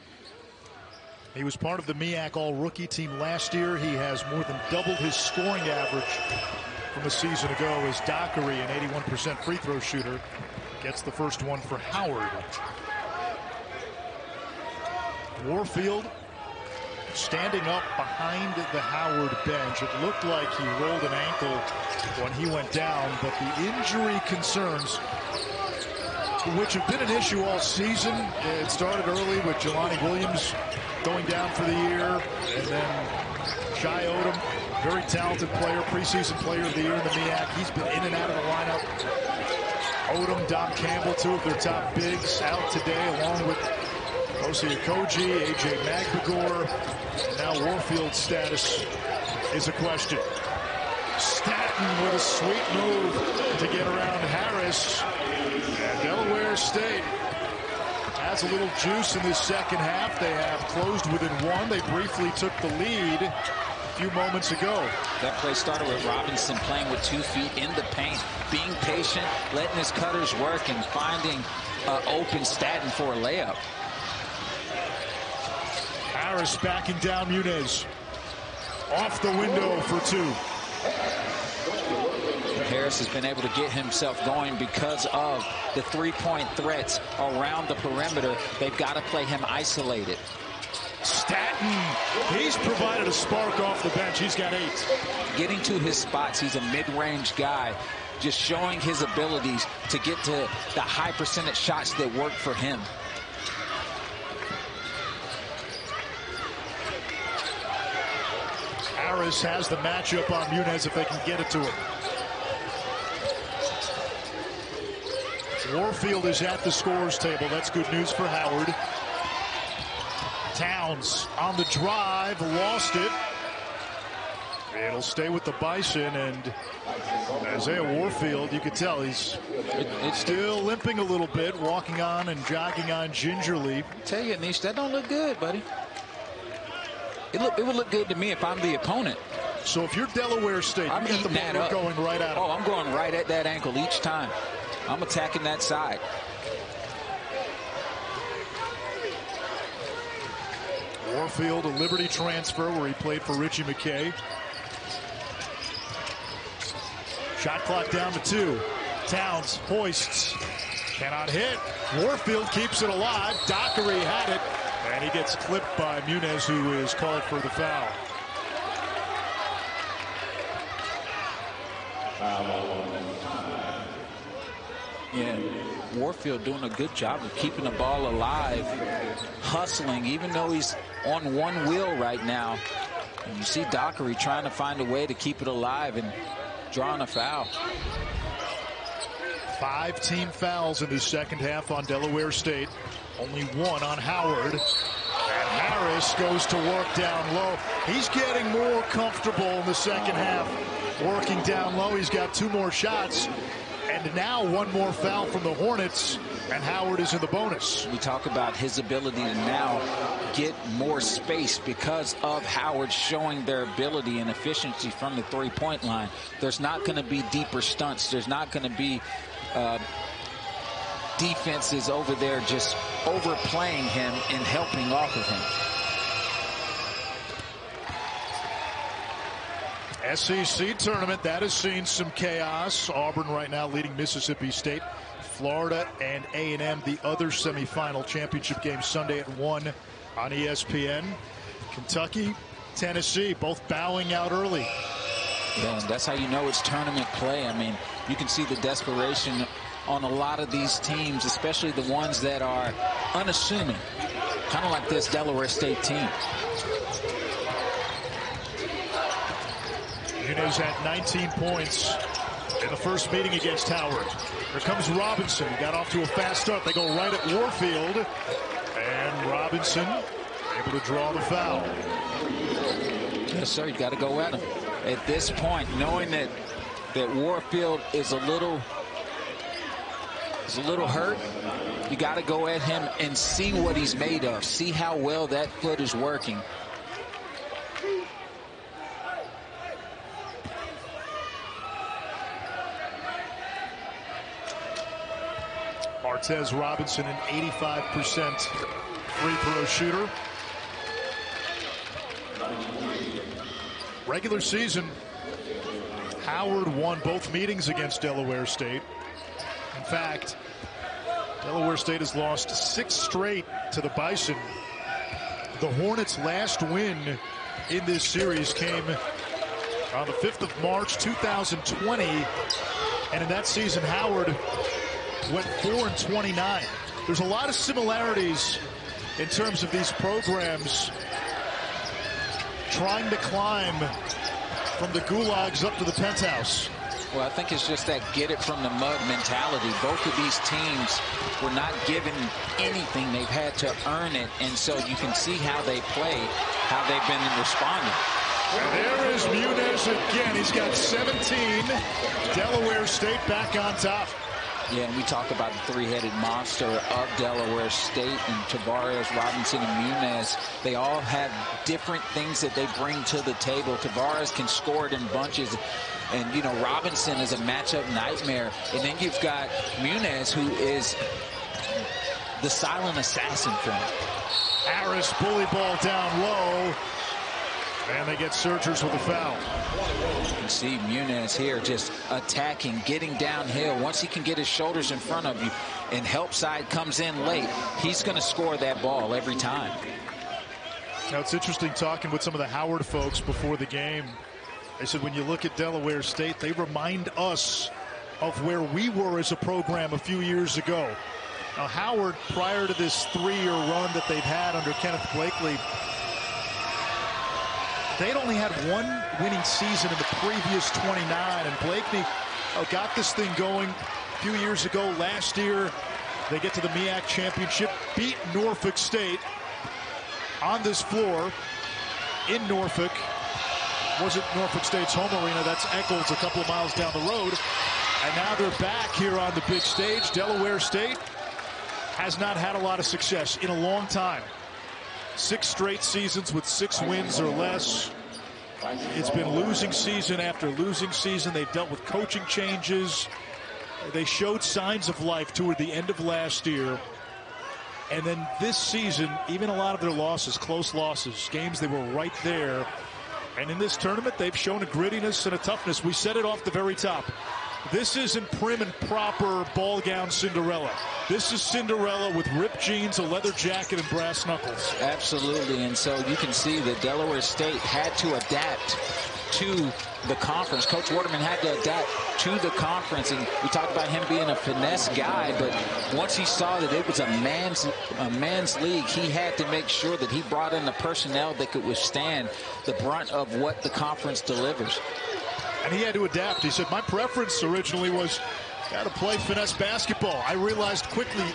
He was part of the MEAC all-rookie team last year. He has more than doubled his scoring average from a season ago as Dockery, an 81% free throw shooter, gets the first one for Howard. Warfield standing up behind the Howard bench. It looked like he rolled an ankle when he went down, but the injury concerns which have been an issue all season. It started early with Jelani Williams going down for the year, and then Shy Odom, very talented player, preseason player of the year in the MEAC. He's been in and out of the lineup. Odom, Dom Campbell, two of their top bigs out today, along with Osi Okogie, AJ Magbegor. Now Warfield's status is a question. Staten with a sweet move to get around Harris. State has a little juice in this second half. They have closed within one. They briefly took the lead a few moments ago. That play started with Robinson playing with two feet in the paint, being patient, letting his cutters work, and finding uh, open Staten for a layup. Harris backing down Muniz. Off the window for two. Harris has been able to get himself going because of the three-point threats around the perimeter. They've got to play him isolated. Staten, he's provided a spark off the bench. He's got eight. Getting to his spots, he's a mid-range guy, just showing his abilities to get to the high percentage shots that work for him. Harris has the matchup on Muniz if they can get it to him. Warfield is at the scores table. That's good news for Howard. Towns on the drive, lost it. It'll stay with the Bison and Isaiah Warfield, you can tell he's it's still limping a little bit, walking on and jogging on gingerly. I tell you, Nish, that don't look good, buddy. It, look, it would look good to me if I'm the opponent. So if you're Delaware State, I'm you get the ball going right at him. Oh, I'm going right at that ankle each time. I'm attacking that side. Warfield, a Liberty transfer where he played for Ritchie McKay. Shot clock down to two. Towns hoists. Cannot hit. Warfield keeps it alive. Dockery had it. And he gets clipped by Muniz, who is called for the foul. Yeah, Warfield doing a good job of keeping the ball alive, hustling, even though he's on one wheel right now. And you see Dockery trying to find a way to keep it alive and drawing a foul. Five team fouls in the second half on Delaware State. Only one on Howard. And Harris goes to work down low. He's getting more comfortable in the second half. Working down low. He's got two more shots. Now one more foul from the Hornets. And Howard is in the bonus. We talk about his ability to now get more space because of Howard showing their ability and efficiency from the three-point line. There's not going to be deeper stunts. There's not going to be uh, defenses over there just overplaying him and helping off of him. SEC tournament, that has seen some chaos. Auburn right now leading Mississippi State. Florida and A&M, the other semifinal championship game Sunday at 1 on ESPN. Kentucky, Tennessee, both bowing out early. Yeah, that's how you know it's tournament play. I mean, you can see the desperation on a lot of these teams, especially the ones that are unassuming, kind of like this Delaware State team. Muniz had 19 points in the first meeting against Howard. Here comes Robinson. He got off to a fast start. They go right at Warfield. And Robinson able to draw the foul. Yes, sir. You got to go at him. At this point, knowing that that Warfield is a little is a little hurt, you got to go at him and see what he's made of. See how well that foot is working. Martez Robinson, an 85% free throw shooter. Regular season, Howard won both meetings against Delaware State. In fact, Delaware State has lost six straight to the Bison. The Hornets' last win in this series came on the 5th of March, 2020. And in that season, Howard went 4 and 29. There's a lot of similarities in terms of these programs trying to climb from the gulags up to the penthouse. Well, I think it's just that get it from the mud mentality. Both of these teams were not given anything. They've had to earn it. And so you can see how they play, how they've been responding. And there is Muniz again. He's got 17. Delaware State back on top. Yeah, and we talk about the three-headed monster of Delaware State and Tavarez, Robinson, and Muniz. They all have different things that they bring to the table. Tavarez can score it in bunches. And, you know, Robinson is a matchup nightmare. And then you've got Muniz, who is the silent assassin for him. Harris bully ball down low. And they get Searchers with a foul. You can see Muniz here just attacking, getting downhill. Once he can get his shoulders in front of you and help side comes in late, he's going to score that ball every time. Now, it's interesting talking with some of the Howard folks before the game. They said when you look at Delaware State, they remind us of where we were as a program a few years ago. Now, Howard, prior to this three-year run that they've had under Kenneth Blakeney, they'd only had one winning season in the previous 29, and Blakeney uh, got this thing going a few years ago. Last year, they get to the MEAC championship, beat Norfolk State on this floor in Norfolk. Wasn't Norfolk State's home arena, that's Echols a couple of miles down the road. And now they're back here on the big stage. Delaware State has not had a lot of success in a long time. Six straight seasons with six wins or less. It's been losing season after losing season. They've dealt with coaching changes. They showed signs of life toward the end of last year. And then this season, even a lot of their losses, close losses, games they were right there. And in this tournament, they've shown a grittiness and a toughness. We said it off the very top. This isn't prim and proper ball gown Cinderella. This is Cinderella with ripped jeans, a leather jacket, and brass knuckles. Absolutely. And so you can see that Delaware State had to adapt to the conference. Coach Waterman had to adapt to the conference, and we talked about him being a finesse guy, but once he saw that it was a man's a man's league, he had to make sure that he brought in the personnel that could withstand the brunt of what the conference delivers. And he had to adapt. He said, my preference originally was got to play finesse basketball. I realized quickly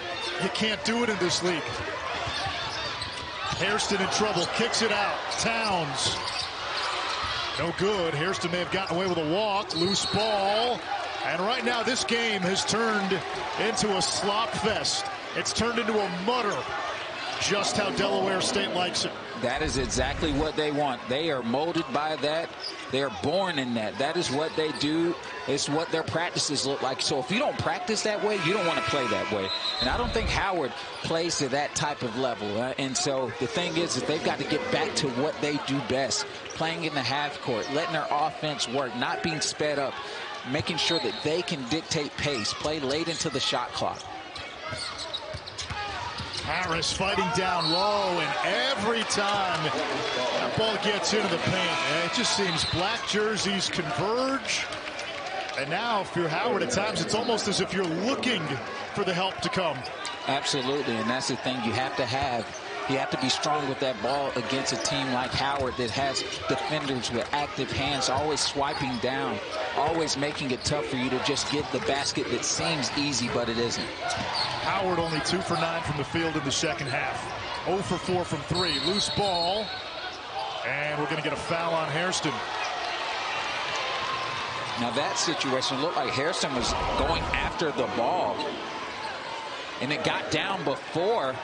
you can't do it in this league. Hairston in trouble, kicks it out. Towns no good. Hairston may have gotten away with a walk. Loose ball. And right now, this game has turned into a slop fest. It's turned into a mutter. Just how Delaware State likes it. That is exactly what they want. They are molded by that. They are born in that. That is what they do. It's what their practices look like. So if you don't practice that way, you don't want to play that way. And I don't think Howard plays to that type of level. Uh, and so the thing is that they've got to get back to what they do best. Playing in the half court, letting their offense work, not being sped up, making sure that they can dictate pace, play late into the shot clock. Harris fighting down low, and every time that ball gets into the paint, eh, it just seems black jerseys converge. And now, if you're Howard, at times it's almost as if you're looking for the help to come. Absolutely, and that's the thing you have to have. You have to be strong with that ball against a team like Howard that has defenders with active hands, always swiping down, always making it tough for you to just get the basket that seems easy, but it isn't. Howard only two for nine from the field in the second half. 0 for 4 from three. Loose ball. And we're going to get a foul on Hairston. Now that situation looked like Hairston was going after the ball. And it got down before,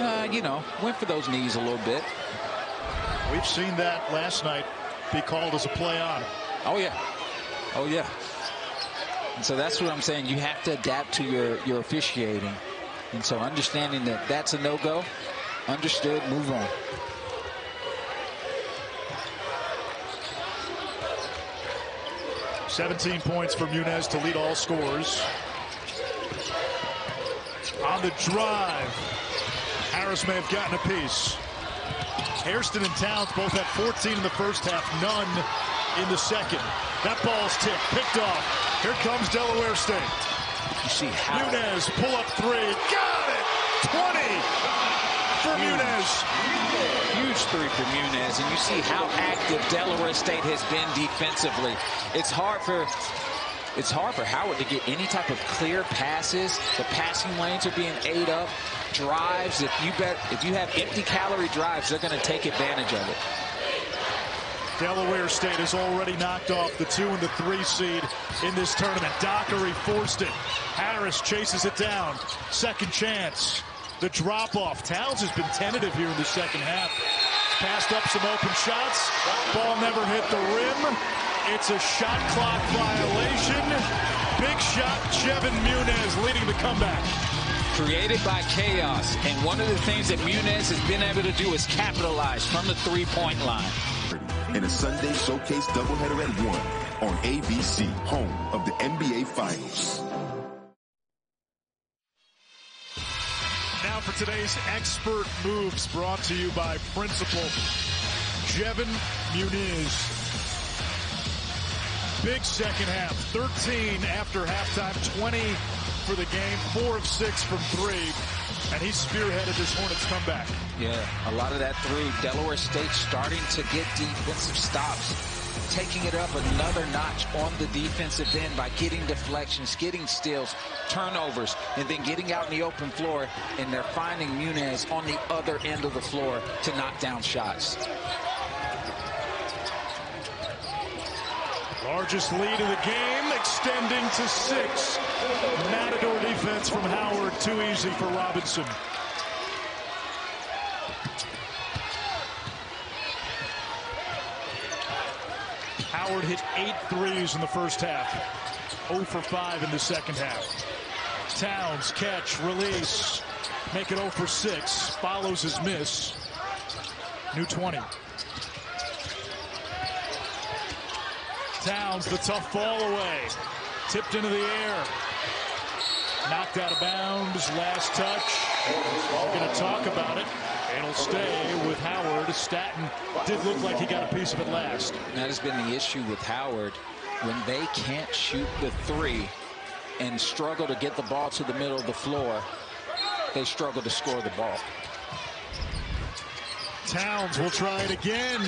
uh, you know, went for those knees a little bit. We've seen that last night be called as a play on. Oh, yeah. Oh, yeah. And so that's what I'm saying. You have to adapt to your, your officiating. And so understanding that that's a no-go, understood, move on. Seventeen points for Muniz to lead all scores. On the drive, Harris may have gotten a piece. Hairston and Towns both had 14 in the first half, none in the second. That ball's tipped, picked off. Here comes Delaware State. You see how Muniz pull up three, got it. 20 for Muniz. Huge three for Muniz, and you see how active Delaware State has been defensively. It's hard for it's hard for Howard to get any type of clear passes. The passing lanes are being ate up. Drives, if you bet, if you have empty calorie drives, they're going to take advantage of it. Delaware State has already knocked off the two and the three seed in this tournament. Dockery forced it. Harris chases it down. Second chance. The drop off. Towns has been tentative here in the second half. Passed up some open shots. Ball never hit the rim. It's a shot clock violation. Big shot, Jevin Muniz leading the comeback. Created by chaos. And one of the things that Muniz has been able to do is capitalize from the three-point line. In a Sunday Showcase doubleheader at 1 on ABC, home of the NBA Finals. Now for today's expert moves brought to you by Principal Jevin Muniz. Big second half, 13 after halftime, 20 for the game, four of six from three. And he spearheaded this Hornets comeback. Yeah, a lot of that through. Delaware State starting to get defensive stops taking it up another notch on the defensive end by getting deflections, getting steals, turnovers, and then getting out in the open floor, and they're finding Muniz on the other end of the floor to knock down shots. Largest lead of the game, extending to six. Matador defense from Howard, too easy for Robinson. Howard hit eight threes in the first half. 0 for 5 in the second half. Towns catch, release, make it 0 for 6. Follows his miss. New 20. Towns, the tough ball away. Tipped into the air. Knocked out of bounds. Last touch. We're going to talk about it. And it'll stay with Howard. Staten did look like he got a piece of it last. That has been the issue with Howard. When they can't shoot the three and struggle to get the ball to the middle of the floor, they struggle to score the ball. Towns will try it again.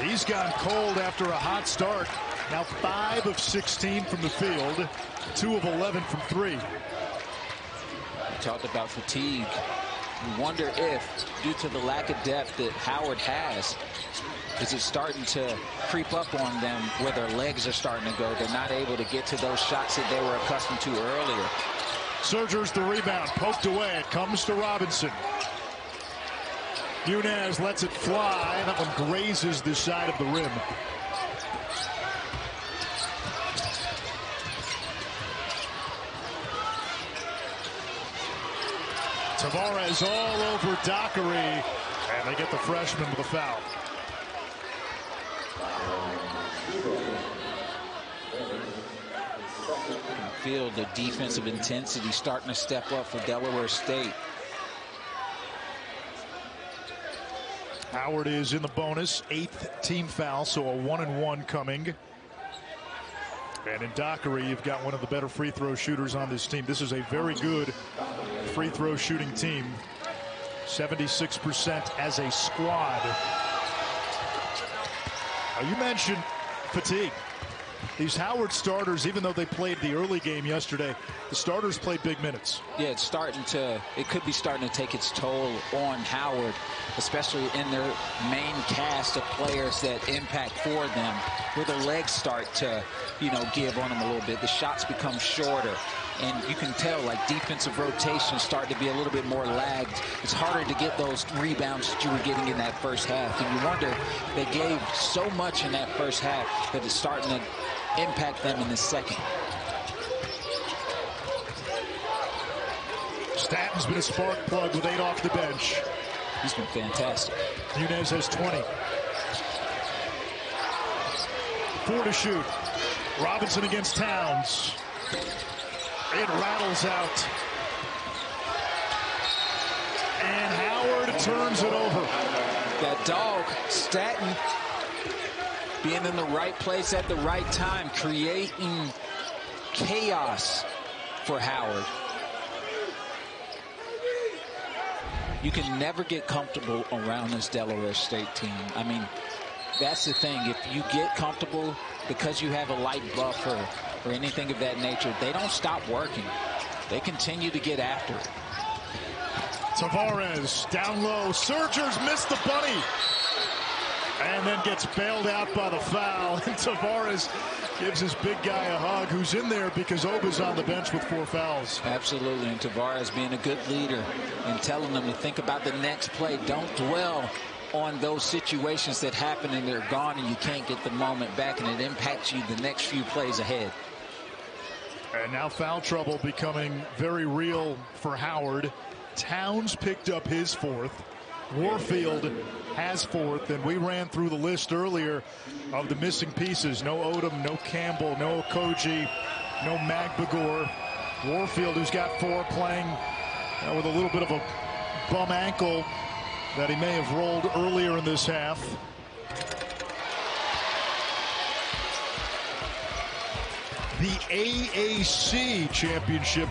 He's gone cold after a hot start. Now 5 of 16 from the field, 2 of 11 from 3. We talked about fatigue. You wonder if, due to the lack of depth that Howard has, is it starting to creep up on them where their legs are starting to go. They're not able to get to those shots that they were accustomed to earlier. Sergers the rebound, poked away. It comes to Robinson. Muniz lets it fly. That one grazes the side of the rim. Tavarez all over Dockery, and they get the freshman with a foul. feel the defensive intensity starting to step up for Delaware State. Howard is in the bonus, eighth team foul, so a one and one coming. And in Dockery, you've got one of the better free throw shooters on this team. This is a very good free throw shooting team. 76% as a squad. Now, you mentioned fatigue. These Howard starters, even though they played the early game yesterday, the starters played big minutes. Yeah, it's starting to, it could be starting to take its toll on Howard, especially in their main cast of players that impact for them, where the legs start to, you know, give on them a little bit. The shots become shorter. And you can tell, like, defensive rotation start to be a little bit more lagged. It's harder to get those rebounds that you were getting in that first half. And you wonder, they gave so much in that first half that it's starting to impact them in the second. Staten's been a spark plug with eight off the bench. He's been fantastic. Muniz has 20. Four to shoot. Robinson against Towns. It rattles out. And Howard turns it over. That dog, Staten, being in the right place at the right time, creating chaos for Howard. You can never get comfortable around this Delaware State team. I mean, that's the thing. If you get comfortable because you have a light buffer or anything of that nature, they don't stop working. They continue to get after it. Tavarez down low. Sergers missed the bunny and then gets bailed out by the foul. And Tavarez gives his big guy a hug who's in there because Oba's on the bench with four fouls. Absolutely, and Tavarez being a good leader and telling them to think about the next play. Don't dwell on those situations that happen and they're gone and you can't get the moment back and it impacts you the next few plays ahead. And now foul trouble becoming very real for Howard. Towns picked up his fourth. Warfield has fourth, and we ran through the list earlier of the missing pieces. No Odom, no Campbell, no Koji, no Magbegor. Warfield, who's got four, playing uh, with a little bit of a bum ankle that he may have rolled earlier in this half. The AAC championship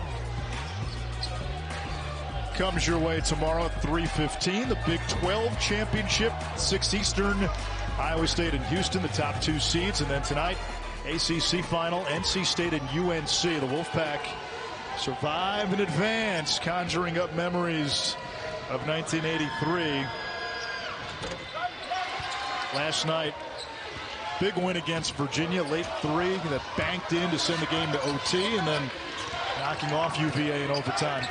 comes your way tomorrow at 3.15. The Big 12 Championship, 6 Eastern, Iowa State and Houston, the top two seeds. And then tonight, ACC Final, NC State and UNC. The Wolfpack survive in advance, conjuring up memories of 1983. Last night, big win against Virginia, late three that banked in to send the game to OT and then knocking off UVA in overtime.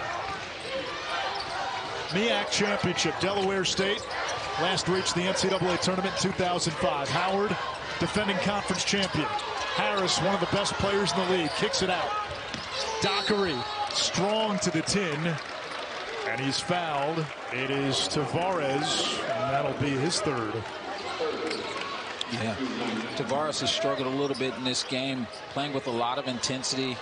MEAC championship, Delaware State Last reached the NCAA tournament in 2005. Howard, defending conference champion. Harris, one of the best players in the league, kicks it out. Dockery, strong to the tin. And he's fouled. It is Tavarez, and that'll be his third. Yeah, Tavarez has struggled a little bit in this game, playing with a lot of intensity,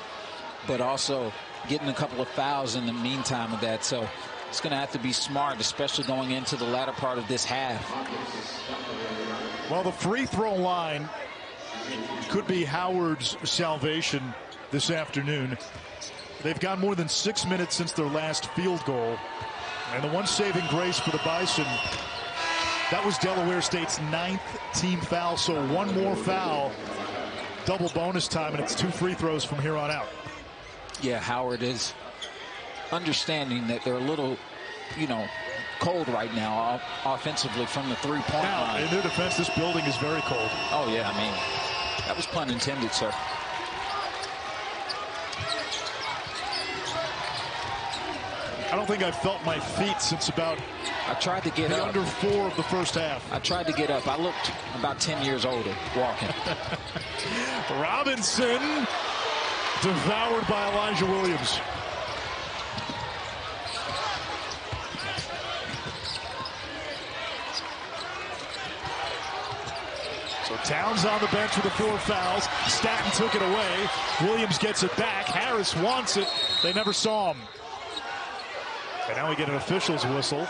but also getting a couple of fouls in the meantime of that. So it's going to have to be smart, especially going into the latter part of this half. Well, the free throw line could be Howard's salvation this afternoon. They've gone more than six minutes since their last field goal. And the one saving grace for the Bison, that was Delaware State's ninth team foul. So one more foul, double bonus time, and it's two free throws from here on out. Yeah, Howard is understanding that they're a little, you know, cold right now offensively from the three-point line. In their defense, this building is very cold. Oh, yeah, I mean, that was pun intended, sir. I don't think I've felt my feet since about I tried to get the up. under four of the first half. I tried to get up. I looked about 10 years older walking. Robinson devoured by Elijah Williams. So Towns on the bench with the four fouls. Staten took it away. Williams gets it back. Harris wants it. They never saw him. And now we get an official's whistle.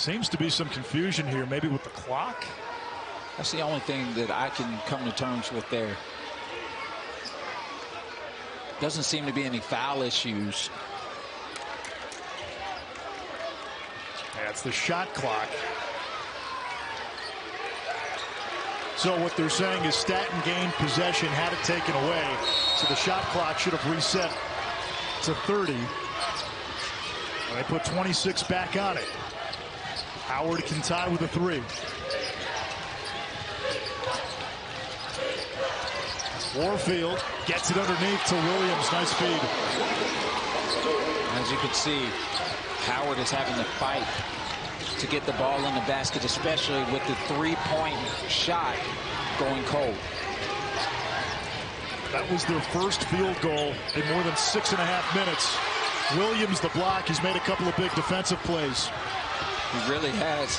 Seems to be some confusion here, maybe with the clock. That's the only thing that I can come to terms with there. Doesn't seem to be any foul issues. That's the shot clock. So what they're saying is Staten gained possession, had it taken away. So the shot clock should have reset to 30. And they put 26 back on it. Howard can tie with a three. Warfield gets it underneath to Williams. Nice feed. As you can see, Howard is having to fight to get the ball in the basket, especially with the three-point shot going cold. That was their first field goal in more than six and a half minutes. Williams, the block, he's made a couple of big defensive plays. He really has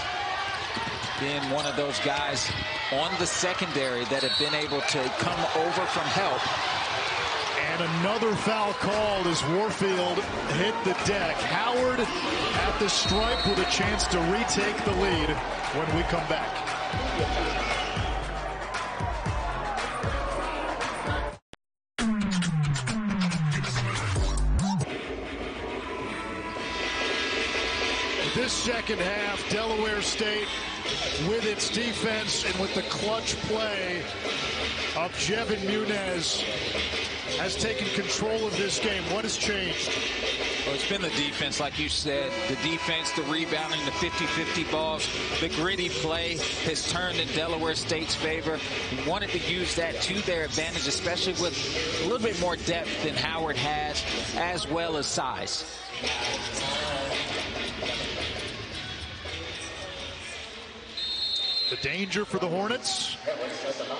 been one of those guys on the secondary that have been able to come over from help. And another foul called as Warfield hit the deck. Howard at the stripe with a chance to retake the lead when we come back. Second half, Delaware State with its defense and with the clutch play of Jevin Muniz has taken control of this game. What has changed? Well, it's been the defense, like you said. The defense, the rebounding, the 50-50 balls, the gritty play has turned in Delaware State's favor. We wanted to use that to their advantage, especially with a little bit more depth than Howard has, as well as size. The danger for the Hornets.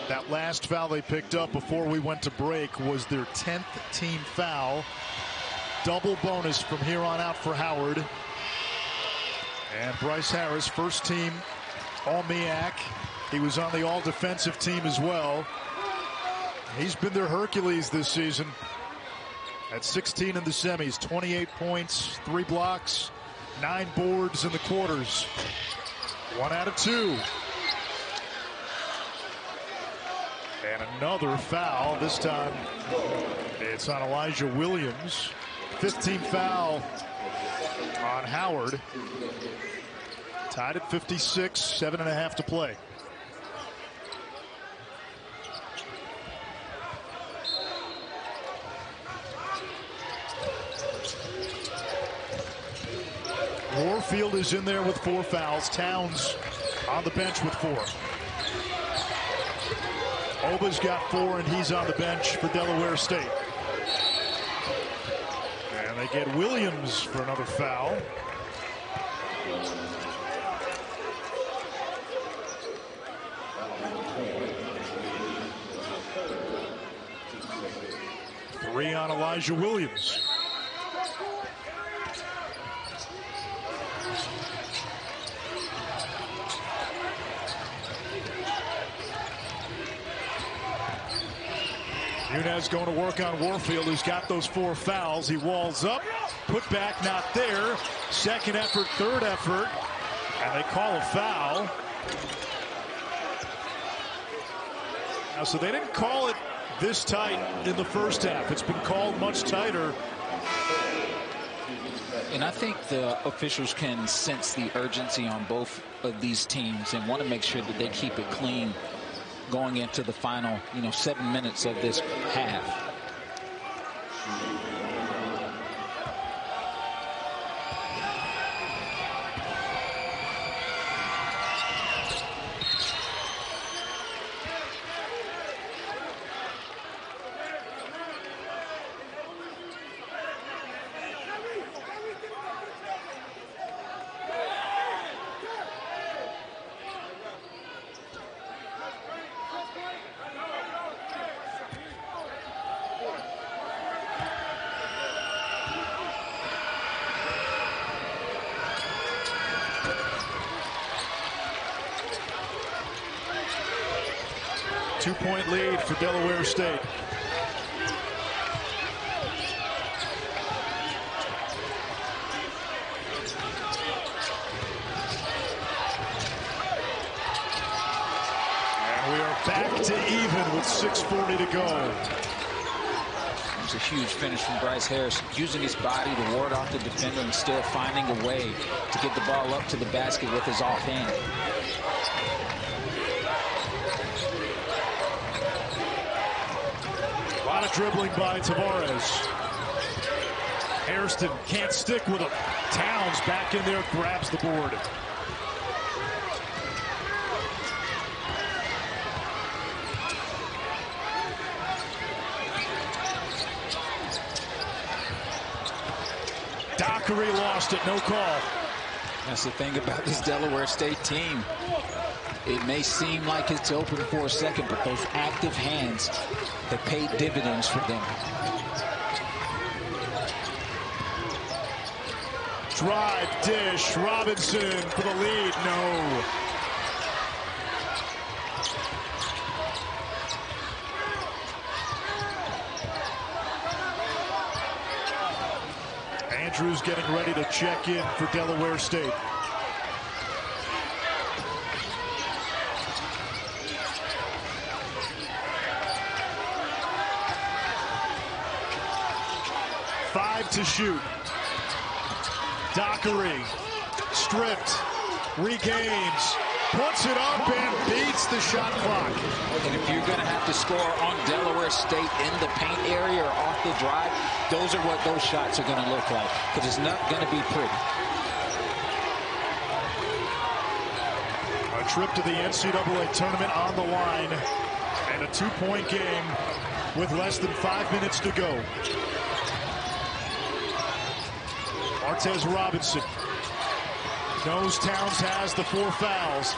That last foul they picked up before we went to break was their 10th team foul. Double bonus from here on out for Howard. And Bryce Harris, first team All MEAC. He was on the all defensive team as well. He's been their Hercules this season. At 16 in the semis, 28 points, three blocks, nine boards in the quarters. One out of two. And another foul. This time it's on Elijah Williams. 15 foul on Howard. Tied at 56, seven and a half to play. Warfield is in there with four fouls. Towns on the bench with four. Oba's got four, and he's on the bench for Delaware State. And they get Williams for another foul. Three on Elijah Williams. Muniz going to work on Warfield, who's got those four fouls. He walls up, put back not there. Second effort, third effort, and they call a foul. Now, so they didn't call it this tight in the first half. It's been called much tighter. And I think the officials can sense the urgency on both of these teams and want to make sure that they keep it clean going into the final, you know, seven minutes of this half. Two-point lead for Delaware State. And we are back to even with 6.40 to go. It's a huge finish from Bryce Harris, using his body to ward off the defender and still finding a way to get the ball up to the basket with his offhand. A lot of dribbling by Tavarez. Hairston can't stick with him. Towns back in there, grabs the board. Lost it, no call. That's the thing about this Delaware State team. It may seem like it's open for a second, but those active hands have paid dividends for them. Drive, dish, Robinson for the lead, no. Andrews getting ready to check in for Delaware State. Five to shoot. Dockery stripped, regains, puts it up and beats the shot clock. And if you're going to have to score on Delaware State in the paint area or off the drive, those are what those shots are going to look like because it's not going to be pretty. A trip to the NCAA tournament on the line and a two-point game with less than five minutes to go. Martez Robinson knows Towns has the four fouls.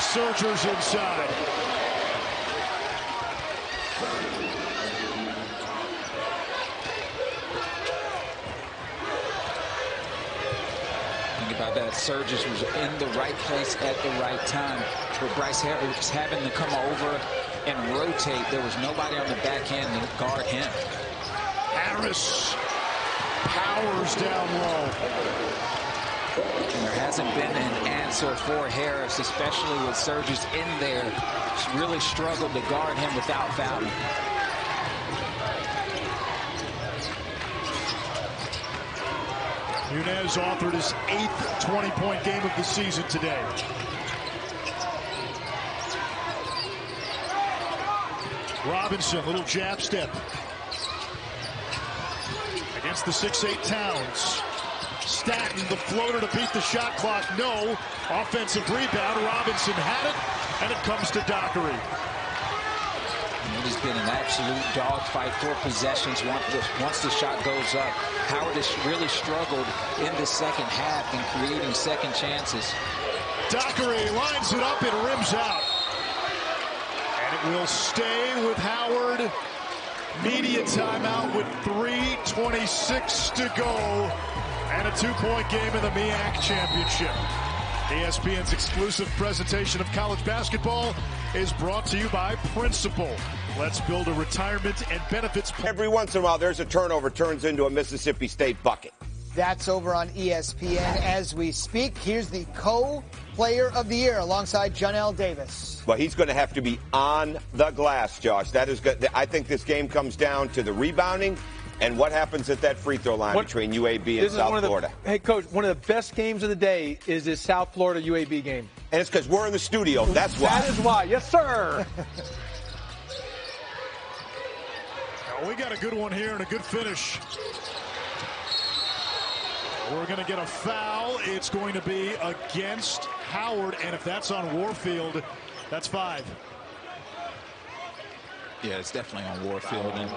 Surgers inside. Think about that. Surges was in the right place at the right time. Where Bryce Harris was having to come over and rotate. There was nobody on the back end to guard him. Harris powers down low. And there hasn't been an answer for Harris, especially with Surges in there. He's really struggled to guard him without fouling. Muniz authored his eighth 20-point game of the season today. Robinson, little jab step. Against the 6'8 Towns. Staten, the floater to beat the shot clock. No. Offensive rebound. Robinson had it, and it comes to Dockery. It has been an absolute dogfight for possessions once the, once the shot goes up. Howard has really struggled in the second half in creating second chances. Dockery lines it up, it rims out. And it will stay with Howard. Media timeout with 3.26 to go. And a two-point game in the MEAC Championship. ESPN's exclusive presentation of college basketball is brought to you by Principal. Let's build a retirement and benefits. plan. Every once in a while, there's a turnover turns into a Mississippi State bucket. That's over on ESPN as we speak. Here's the co-player of the year alongside Johnell Davis. Well, he's going to have to be on the glass, Josh. That is good. I think this game comes down to the rebounding and what happens at that free throw line what, between UAB and South Florida. The, hey, Coach, one of the best games of the day is this South Florida UAB game. And it's because we're in the studio. That's why. That is why. Yes, sir. we got a good one here and a good finish. We're going to get a foul. It's going to be against Howard, and if that's on Warfield, that's five. Yeah, it's definitely on Warfield. And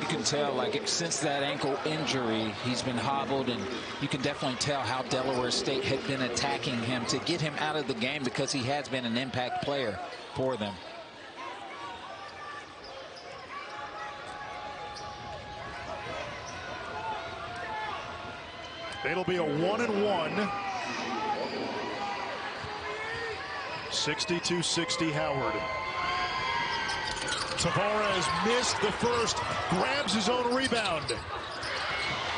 you can tell, like, since that ankle injury, he's been hobbled, and you can definitely tell how Delaware State had been attacking him to get him out of the game because he has been an impact player for them. It'll be a one and one. 62-60 Howard. Tavarez missed the first, grabs his own rebound.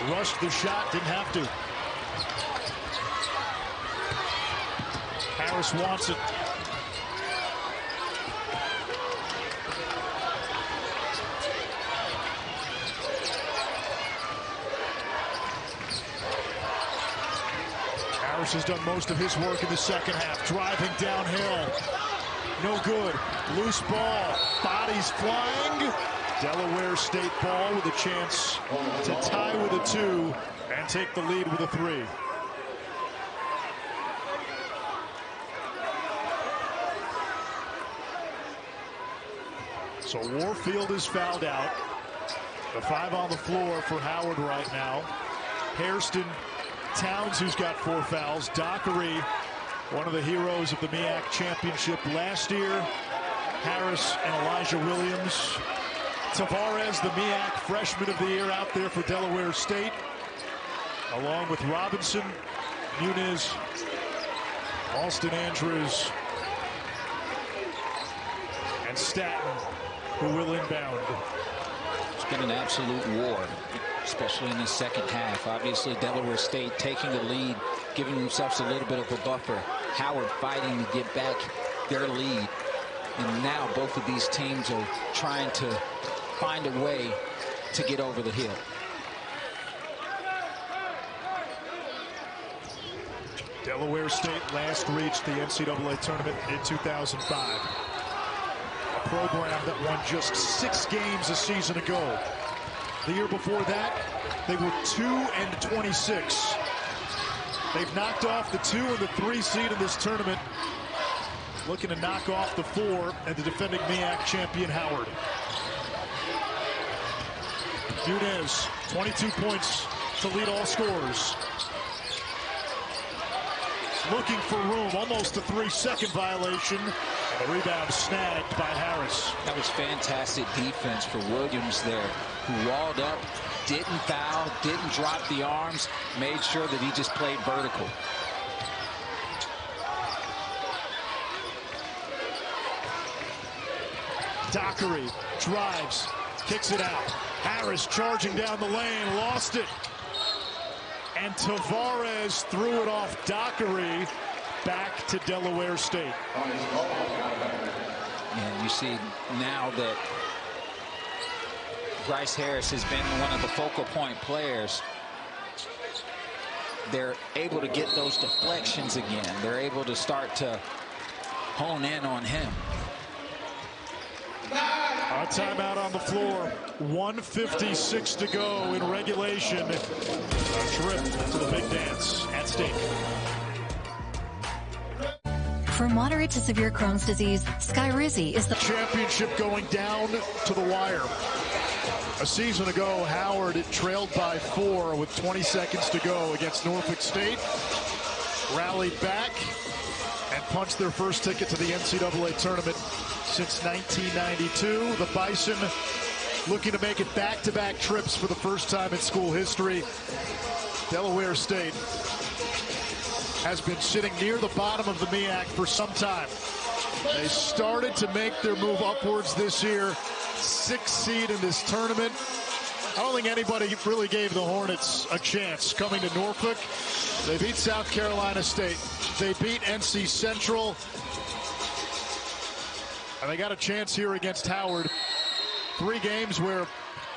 Rushed the shot, didn't have to. Harris wants it. Harris has done most of his work in the second half, driving downhill. No good. Loose ball. Bodies flying. Delaware State ball with a chance to tie with a two and take the lead with a three. So Warfield is fouled out. The five on the floor for Howard right now. Hairston Towns, who's got four fouls. Dockery, one of the heroes of the MEAC championship last year. Harris and Elijah Williams. Tavarez, the MEAC freshman of the year out there for Delaware State. Along with Robinson, Muniz, Austin Andrews, and Staten, who will inbound. It's been an absolute war especially in the second half. Obviously, Delaware State taking the lead, giving themselves a little bit of a buffer. Howard fighting to get back their lead. And now both of these teams are trying to find a way to get over the hill. Delaware State last reached the NCAA tournament in 2005. A program that won just six games a season ago. The year before that, they were 2 and 26. They've knocked off the 2 and the 3 seed in this tournament. Looking to knock off the 4 and the defending MEAC champion Howard. Muniz, 22 points to lead all scorers. Looking for room, almost a three-second violation. The rebound snagged by Harris. That was fantastic defense for Williams there who walled up, didn't foul, didn't drop the arms, made sure that he just played vertical. Dockery drives, kicks it out. Harris charging down the lane, lost it. And Tavarez threw it off Dockery back to Delaware State. And you see now that Bryce Harris has been one of the focal point players. They're able to get those deflections again. They're able to start to hone in on him. A timeout on the floor. 156 to go in regulation. A trip to the big dance at stake. For moderate to severe Crohn's disease, Skyrizi is the championship going down to the wire. A season ago, Howard trailed by four with 20 seconds to go against Norfolk State. Rallied back and punched their first ticket to the NCAA tournament since 1992. The Bison looking to make it back-to-back -back trips for the first time in school history. Delaware State has been sitting near the bottom of the MEAC for some time. They started to make their move upwards this year. Sixth seed in this tournament. I don't think anybody really gave the Hornets a chance coming to Norfolk. They beat South Carolina State. They beat NC Central. And they got a chance here against Howard. Three games where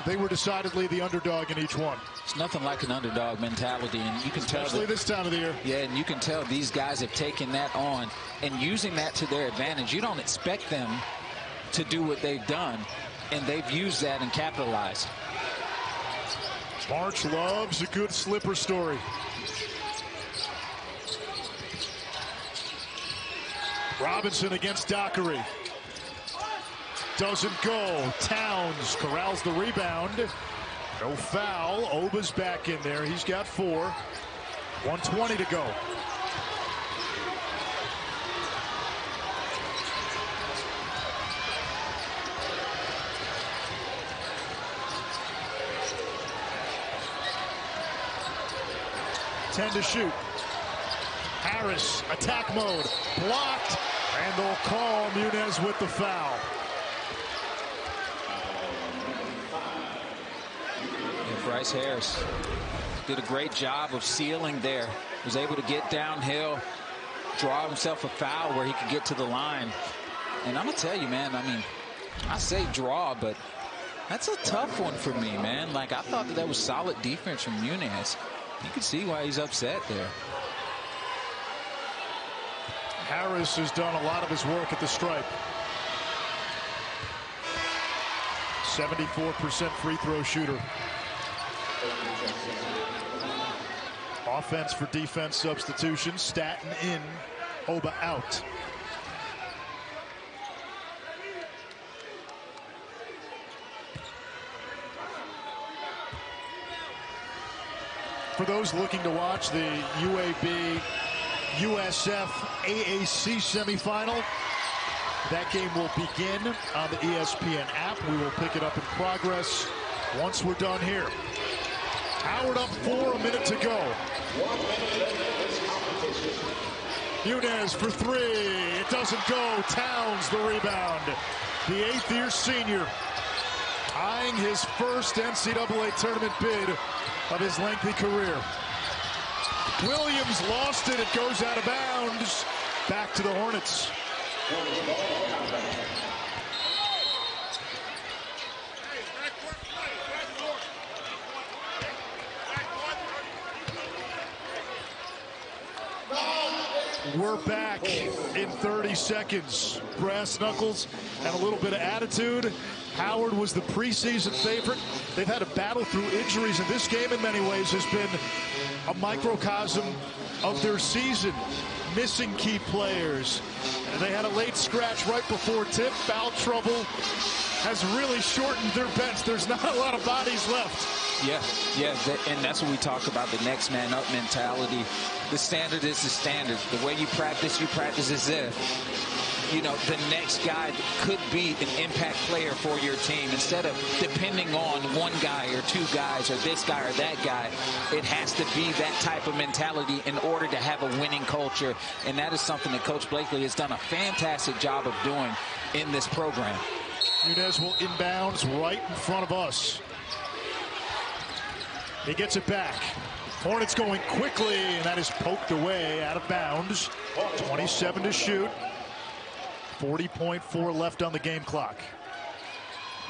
they were decidedly the underdog in each one. It's nothing like an underdog mentality, and you can Especially tell. Especially this time of the year. Yeah, and you can tell these guys have taken that on and using that to their advantage. You don't expect them to do what they've done, and they've used that and capitalized. March loves a good slipper story. Robinson against Dockery. Doesn't go. Towns corrals the rebound. No foul. Oba's back in there. He's got four. 120 to go. Ten to shoot. Harris, attack mode, blocked, and they'll call Muniz with the foul. Bryce Harris did a great job of sealing there. Was able to get downhill, draw himself a foul where he could get to the line. And I'm going to tell you, man, I mean, I say draw, but that's a tough one for me, man. Like, I thought that that was solid defense from Muniz. You can see why he's upset there. Harris has done a lot of his work at the stripe. 74% free throw shooter. Offense for defense substitution. Staten in, Oba out. For those looking to watch the UAB USF AAC semifinal, that game will begin on the ESPN app. We will pick it up in progress once we're done here. Howard up four, a minute to go. Muniz for three. It doesn't go. Towns the rebound. The eighth year senior eyeing his first NCAA tournament bid of his lengthy career. Williams lost it. It goes out of bounds. Back to the Hornets. We're back in 30 seconds. Brass knuckles and a little bit of attitude. Howard was the preseason favorite. They've had a battle through injuries, and this game in many ways has been a microcosm of their season. Missing key players. And they had a late scratch right before tip. Foul trouble has really shortened their bench. There's not a lot of bodies left. Yeah, yeah, and that's what we talk about, the next man up mentality. The standard is the standard. The way you practice, you practice as if, you know, the next guy that could be an impact player for your team. Instead of depending on one guy or two guys or this guy or that guy, it has to be that type of mentality in order to have a winning culture. And that is something that Coach Blakeney has done a fantastic job of doing in this program. Muniz will inbounds right in front of us. He gets it back. Hornets going quickly, and that is poked away out of bounds. 27 to shoot. 40.4 left on the game clock.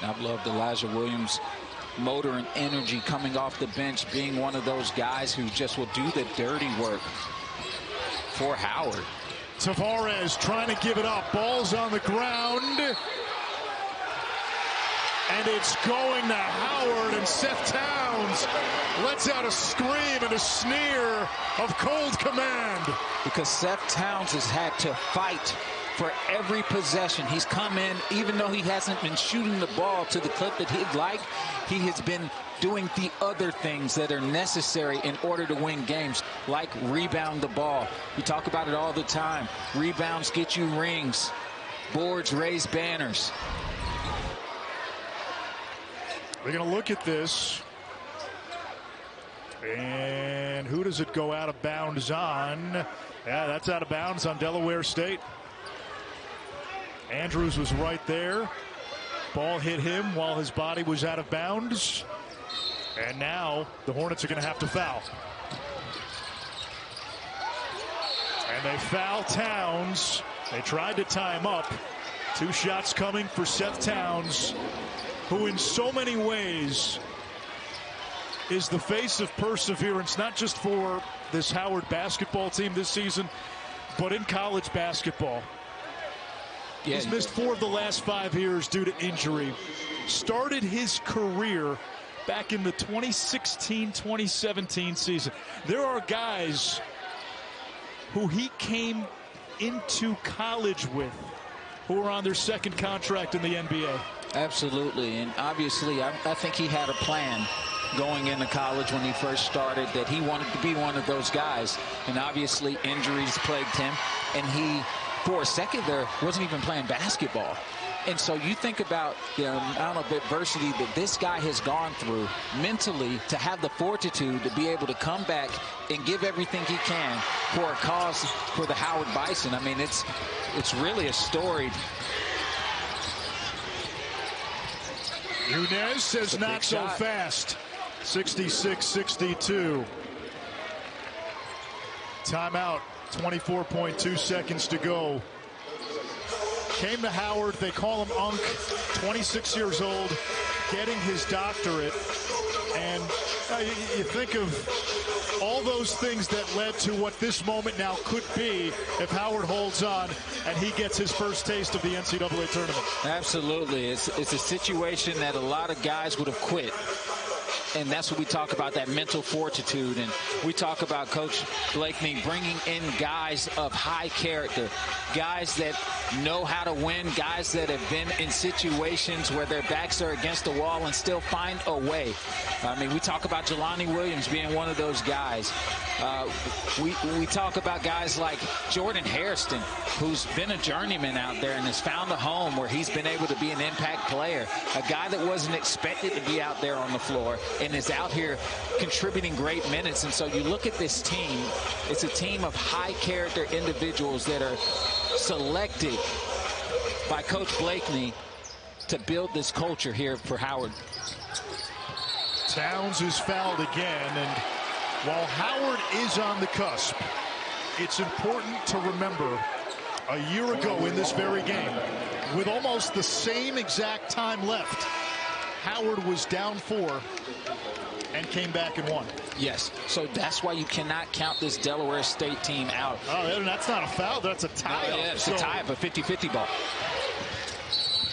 I've loved Elijah Williams' motor and energy coming off the bench, being one of those guys who just will do the dirty work for Howard. Tavarez trying to give it up. Ball's on the ground. and it's going to Howard, and Seth Towns lets out a scream and a sneer of cold command. Because Seth Towns has had to fight for every possession. He's come in, even though he hasn't been shooting the ball to the clip that he'd like, he has been doing the other things that are necessary in order to win games, like rebound the ball. We talk about it all the time. Rebounds get you rings. Boards raise banners. We're going to look at this. And who does it go out of bounds on? Yeah, that's out of bounds on Delaware State. Andrews was right there. Ball hit him while his body was out of bounds. And now the Hornets are going to have to foul. And they foul Towns. They tried to tie him up. Two shots coming for Seth Towns, who in so many ways is the face of perseverance, not just for this Howard basketball team this season, but in college basketball. Yeah, He's missed four of the last five years due to injury. Started his career back in the 2016-2017 season. There are guys who he came into college with who are on their second contract in the NBA. Absolutely. And obviously, I, I think he had a plan going into college when he first started that he wanted to be one of those guys. And obviously, injuries plagued him. And he, for a second there, wasn't even playing basketball. And so you think about the amount of adversity that this guy has gone through mentally to have the fortitude to be able to come back and give everything he can for a cause for the Howard Bison. I mean, it's it's really a story. Muniz says not so shot. fast. 66-62. Timeout. 24.2 seconds to go. Came to Howard. They call him Unc. 26 years old, getting his doctorate. And uh, you, you think of all those things that led to what this moment now could be if Howard holds on and he gets his first taste of the NCAA tournament. Absolutely. It's, it's a situation that a lot of guys would have quit and that's what we talk about, that mental fortitude. And we talk about Coach Blakeney bringing in guys of high character, guys that know how to win, guys that have been in situations where their backs are against the wall and still find a way. I mean, we talk about Jelani Williams being one of those guys. Uh, we, we talk about guys like Jordan Hairston, who's been a journeyman out there and has found a home where he's been able to be an impact player, a guy that wasn't expected to be out there on the floor is out here contributing great minutes. And so you look at this team, it's a team of high character individuals that are selected by Coach Blakeney to build this culture here for Howard. Towns is fouled again, and while Howard is on the cusp, it's important to remember a year ago in this very game, with almost the same exact time left, Howard was down four and came back and won. Yes, so that's why you cannot count this Delaware State team out. Oh, that's not a foul. That's a tie. No, yeah, it's so, a tie of a 50-50 ball.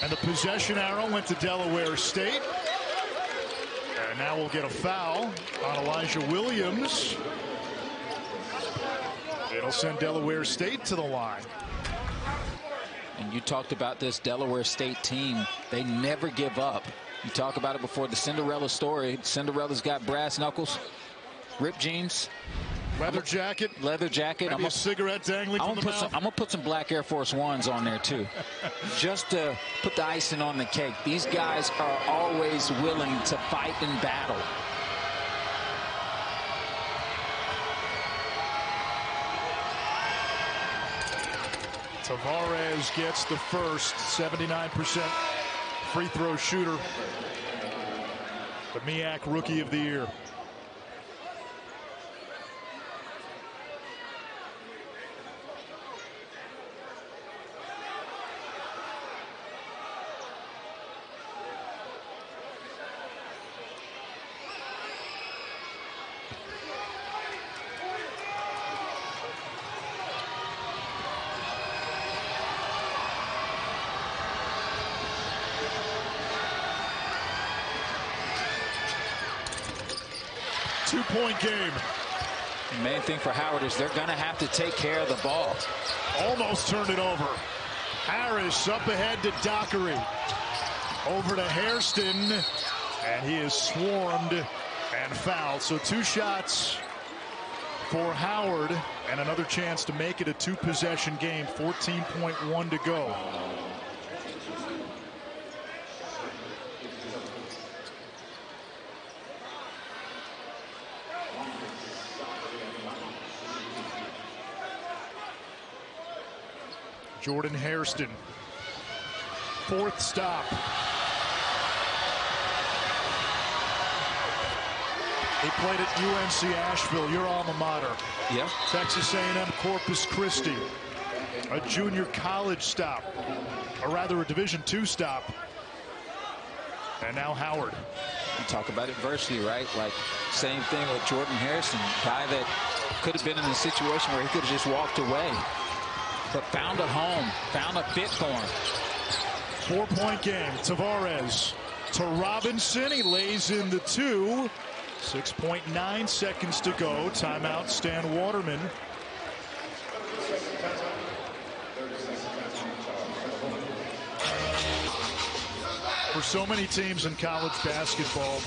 And the possession arrow went to Delaware State. And now we'll get a foul on Elijah Williams. It'll send Delaware State to the line. And you talked about this Delaware State team. They never give up. You talk about it before the Cinderella story. Cinderella's got brass knuckles, ripped jeans, leather jacket, leather jacket. Maybe I'm a, a cigarette dangling I'm gonna, some, I'm gonna put some black Air Force Ones on there too, just to put the icing on the cake. These guys are always willing to fight in battle. Tavarez gets the first 79% free throw shooter. The MEAC Rookie of the Year. Thing for Howard is they're going to have to take care of the ball. Almost turned it over. Harris up ahead to Dockery. Over to Hairston. And he is swarmed and fouled. So two shots for Howard and another chance to make it a two possession game. 14.1 to go. Jordan Hairston. Fourth stop. He played at UNC Asheville, your alma mater. Yeah. Texas A&M Corpus Christi. A junior college stop, or rather a Division II stop. And now Howard. You talk about adversity, right? Like same thing with Jordan Harrison, guy that could have been in a situation where he could have just walked away, but found a home, found a fit for him. Four-point game. Tavarez to Robinson. He lays in the two. 6.9 seconds to go. Timeout, Stan Waterman. For so many teams in college basketball,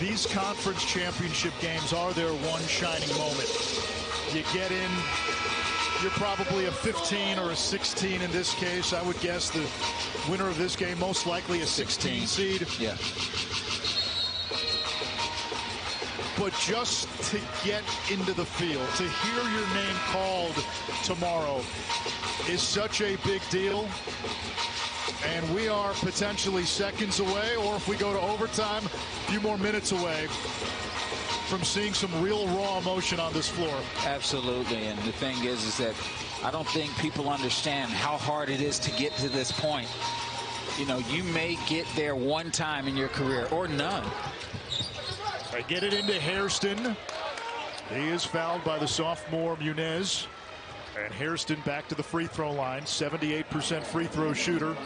these conference championship games are their one shining moment. You get in, you're probably a 15 or a 16 in this case. I would guess the winner of this game most likely a 16 seed. Yeah. But just to get into the field, to hear your name called tomorrow is such a big deal. And we are potentially seconds away, or if we go to overtime, a few more minutes away from seeing some real raw emotion on this floor. Absolutely. And the thing is, is that I don't think people understand how hard it is to get to this point. You know, you may get there one time in your career or none. I get it into Hairston. He is fouled by the sophomore Muniz. And Hairston back to the free throw line. 78% free throw shooter.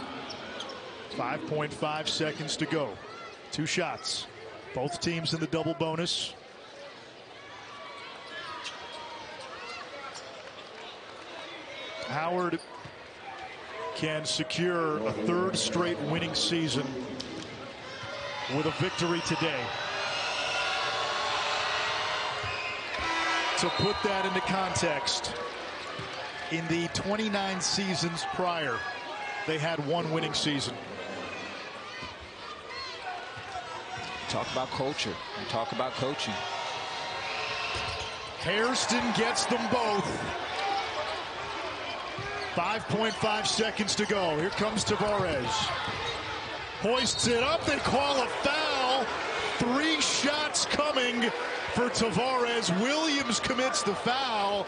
5.5 seconds to go. Two shots. Both teams in the double bonus. Howard can secure a third straight winning season with a victory today. To put that into context, in the 29 seasons prior, they had one winning season. Talk about culture and talk about coaching. Hairston gets them both. 5.5 seconds to go. Here comes Tavarez. Hoists it up. They call a foul. Three shots coming for Tavarez. Williams commits the foul.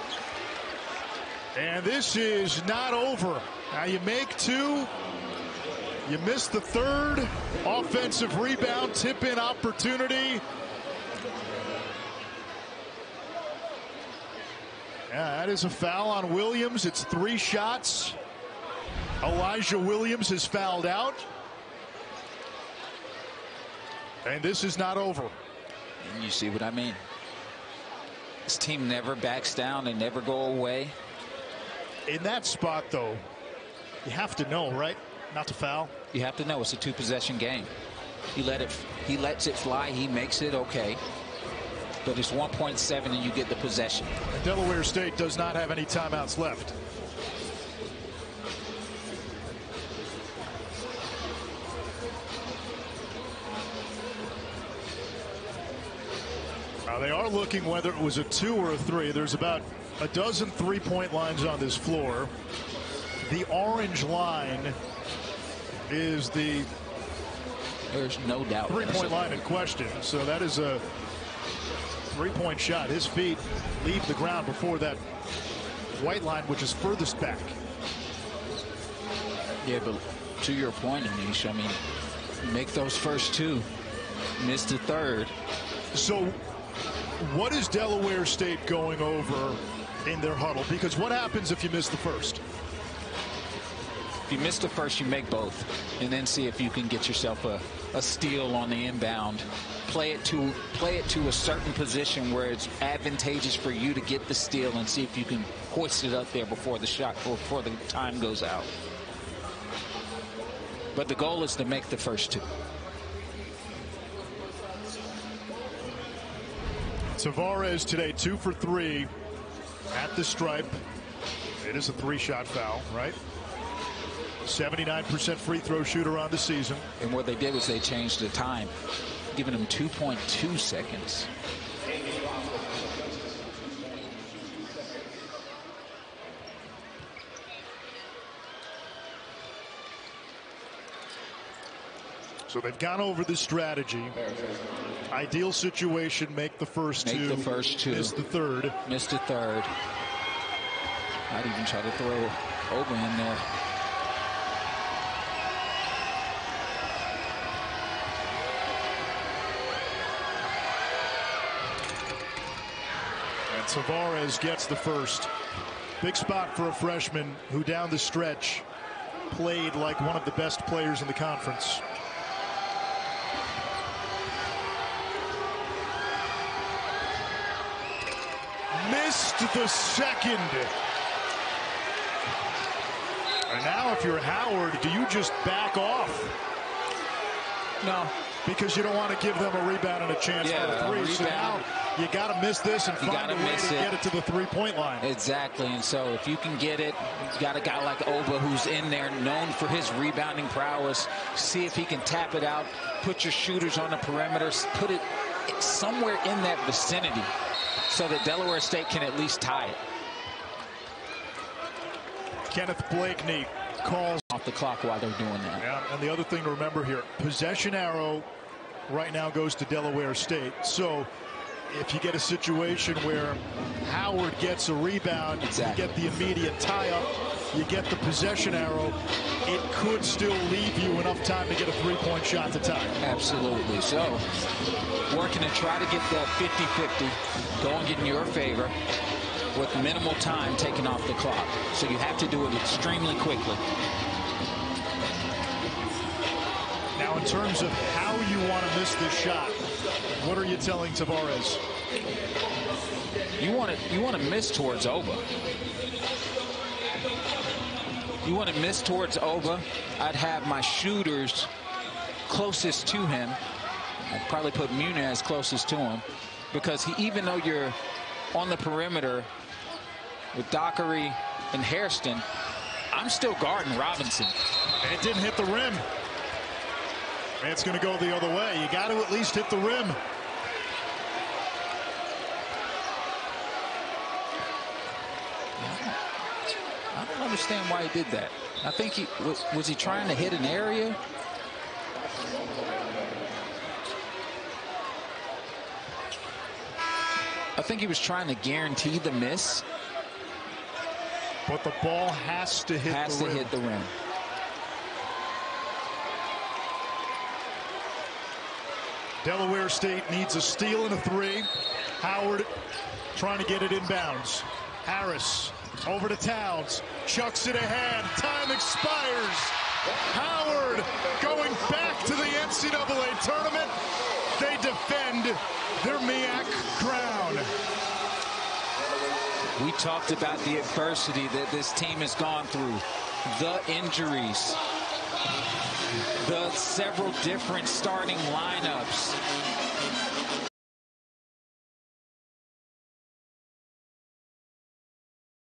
And this is not over. Now you make two. You miss the third. Offensive rebound, tip in opportunity. Yeah, that is a foul on Williams. It's three shots. Elijah Williams is fouled out. And this is not over. And you see what I mean? This team never backs down. They never go away. In that spot, though, you have to know, right? Not to foul. You have to know it's a two-possession game. He let it. He lets it fly. He makes it okay. But it's 1.7 and you get the possession. Delaware State does not have any timeouts left. Now they are looking whether it was a two or a three. There's about a dozen three-point lines on this floor. The orange line is the There's no doubt. three-point line in question. So that is a three-point shot. His feet leave the ground before that white line, which is furthest back. Yeah, but to your point, Anish, I mean, make those first two, miss the third. So what is Delaware State going over in their huddle? Because what happens if you miss the first? If you miss the first, you make both, and then see if you can get yourself a, a steal on the inbound. Play it to play it to a certain position where it's advantageous for you to get the steal, and see if you can hoist it up there before the shot before the time goes out. But the goal is to make the first two. Tavarez today two for three at the stripe. It is a three-shot foul, right? 79% free throw shooter on the season. And what they did was they changed the time, giving him 2.2 seconds. So they've gone over the strategy. Ideal situation, make the first make two. the first two. Miss the third. Missed the third. I'd even try to throw Oba in there. And Tavarez gets the first. Big spot for a freshman who down the stretch played like one of the best players in the conference. Missed the second. And now if you're Howard, do you just back off? No. Because you don't want to give them a rebound and a chance Yeah, for a three. a So now rebound. You got to miss this and You find a way to it. get it to the three-point line. Exactly, and so if you can get it, you got a guy like Oba who's in there, known for his rebounding prowess. See if he can tap it out. Put your shooters on the perimeter. Put it somewhere in that vicinity, so that Delaware State can at least tie it. Kenneth Blakeney calls off the clock while they're doing that. Yeah, and the other thing to remember here, possession arrow right now goes to Delaware State. So if you get a situation where Howard gets a rebound, Exactly. you get the immediate tie-up, you get the possession arrow, it could still leave you enough time to get a three-point shot to tie. Absolutely. So, working to try to get that 50-50 going get in your favor with minimal time taken off the clock. So you have to do it extremely quickly. Now, in terms of how you want to miss this shot, what are you telling Tavarez? You want to you want to miss towards Oba. You want to miss towards Oba. I'd have my shooters closest to him. I'd probably put Muniz closest to him because he, even though you're on the perimeter with Dockery and Hairston, I'm still guarding Robinson. And it didn't hit the rim. It's going to go the other way. You got to at least hit the rim. Understand why he did that. I think he was, was he trying to hit an area? I think he was trying to guarantee the miss. But the ball has to hit Has the to rim. hit the rim. Delaware State needs a steal and a three. Howard trying to get it inbounds. Harris over to Towns. Chucks it ahead. Time expires. Howard going back to the NCAA tournament. They defend their MEAC crown. We talked about the adversity that this team has gone through, the injuries, the several different starting lineups.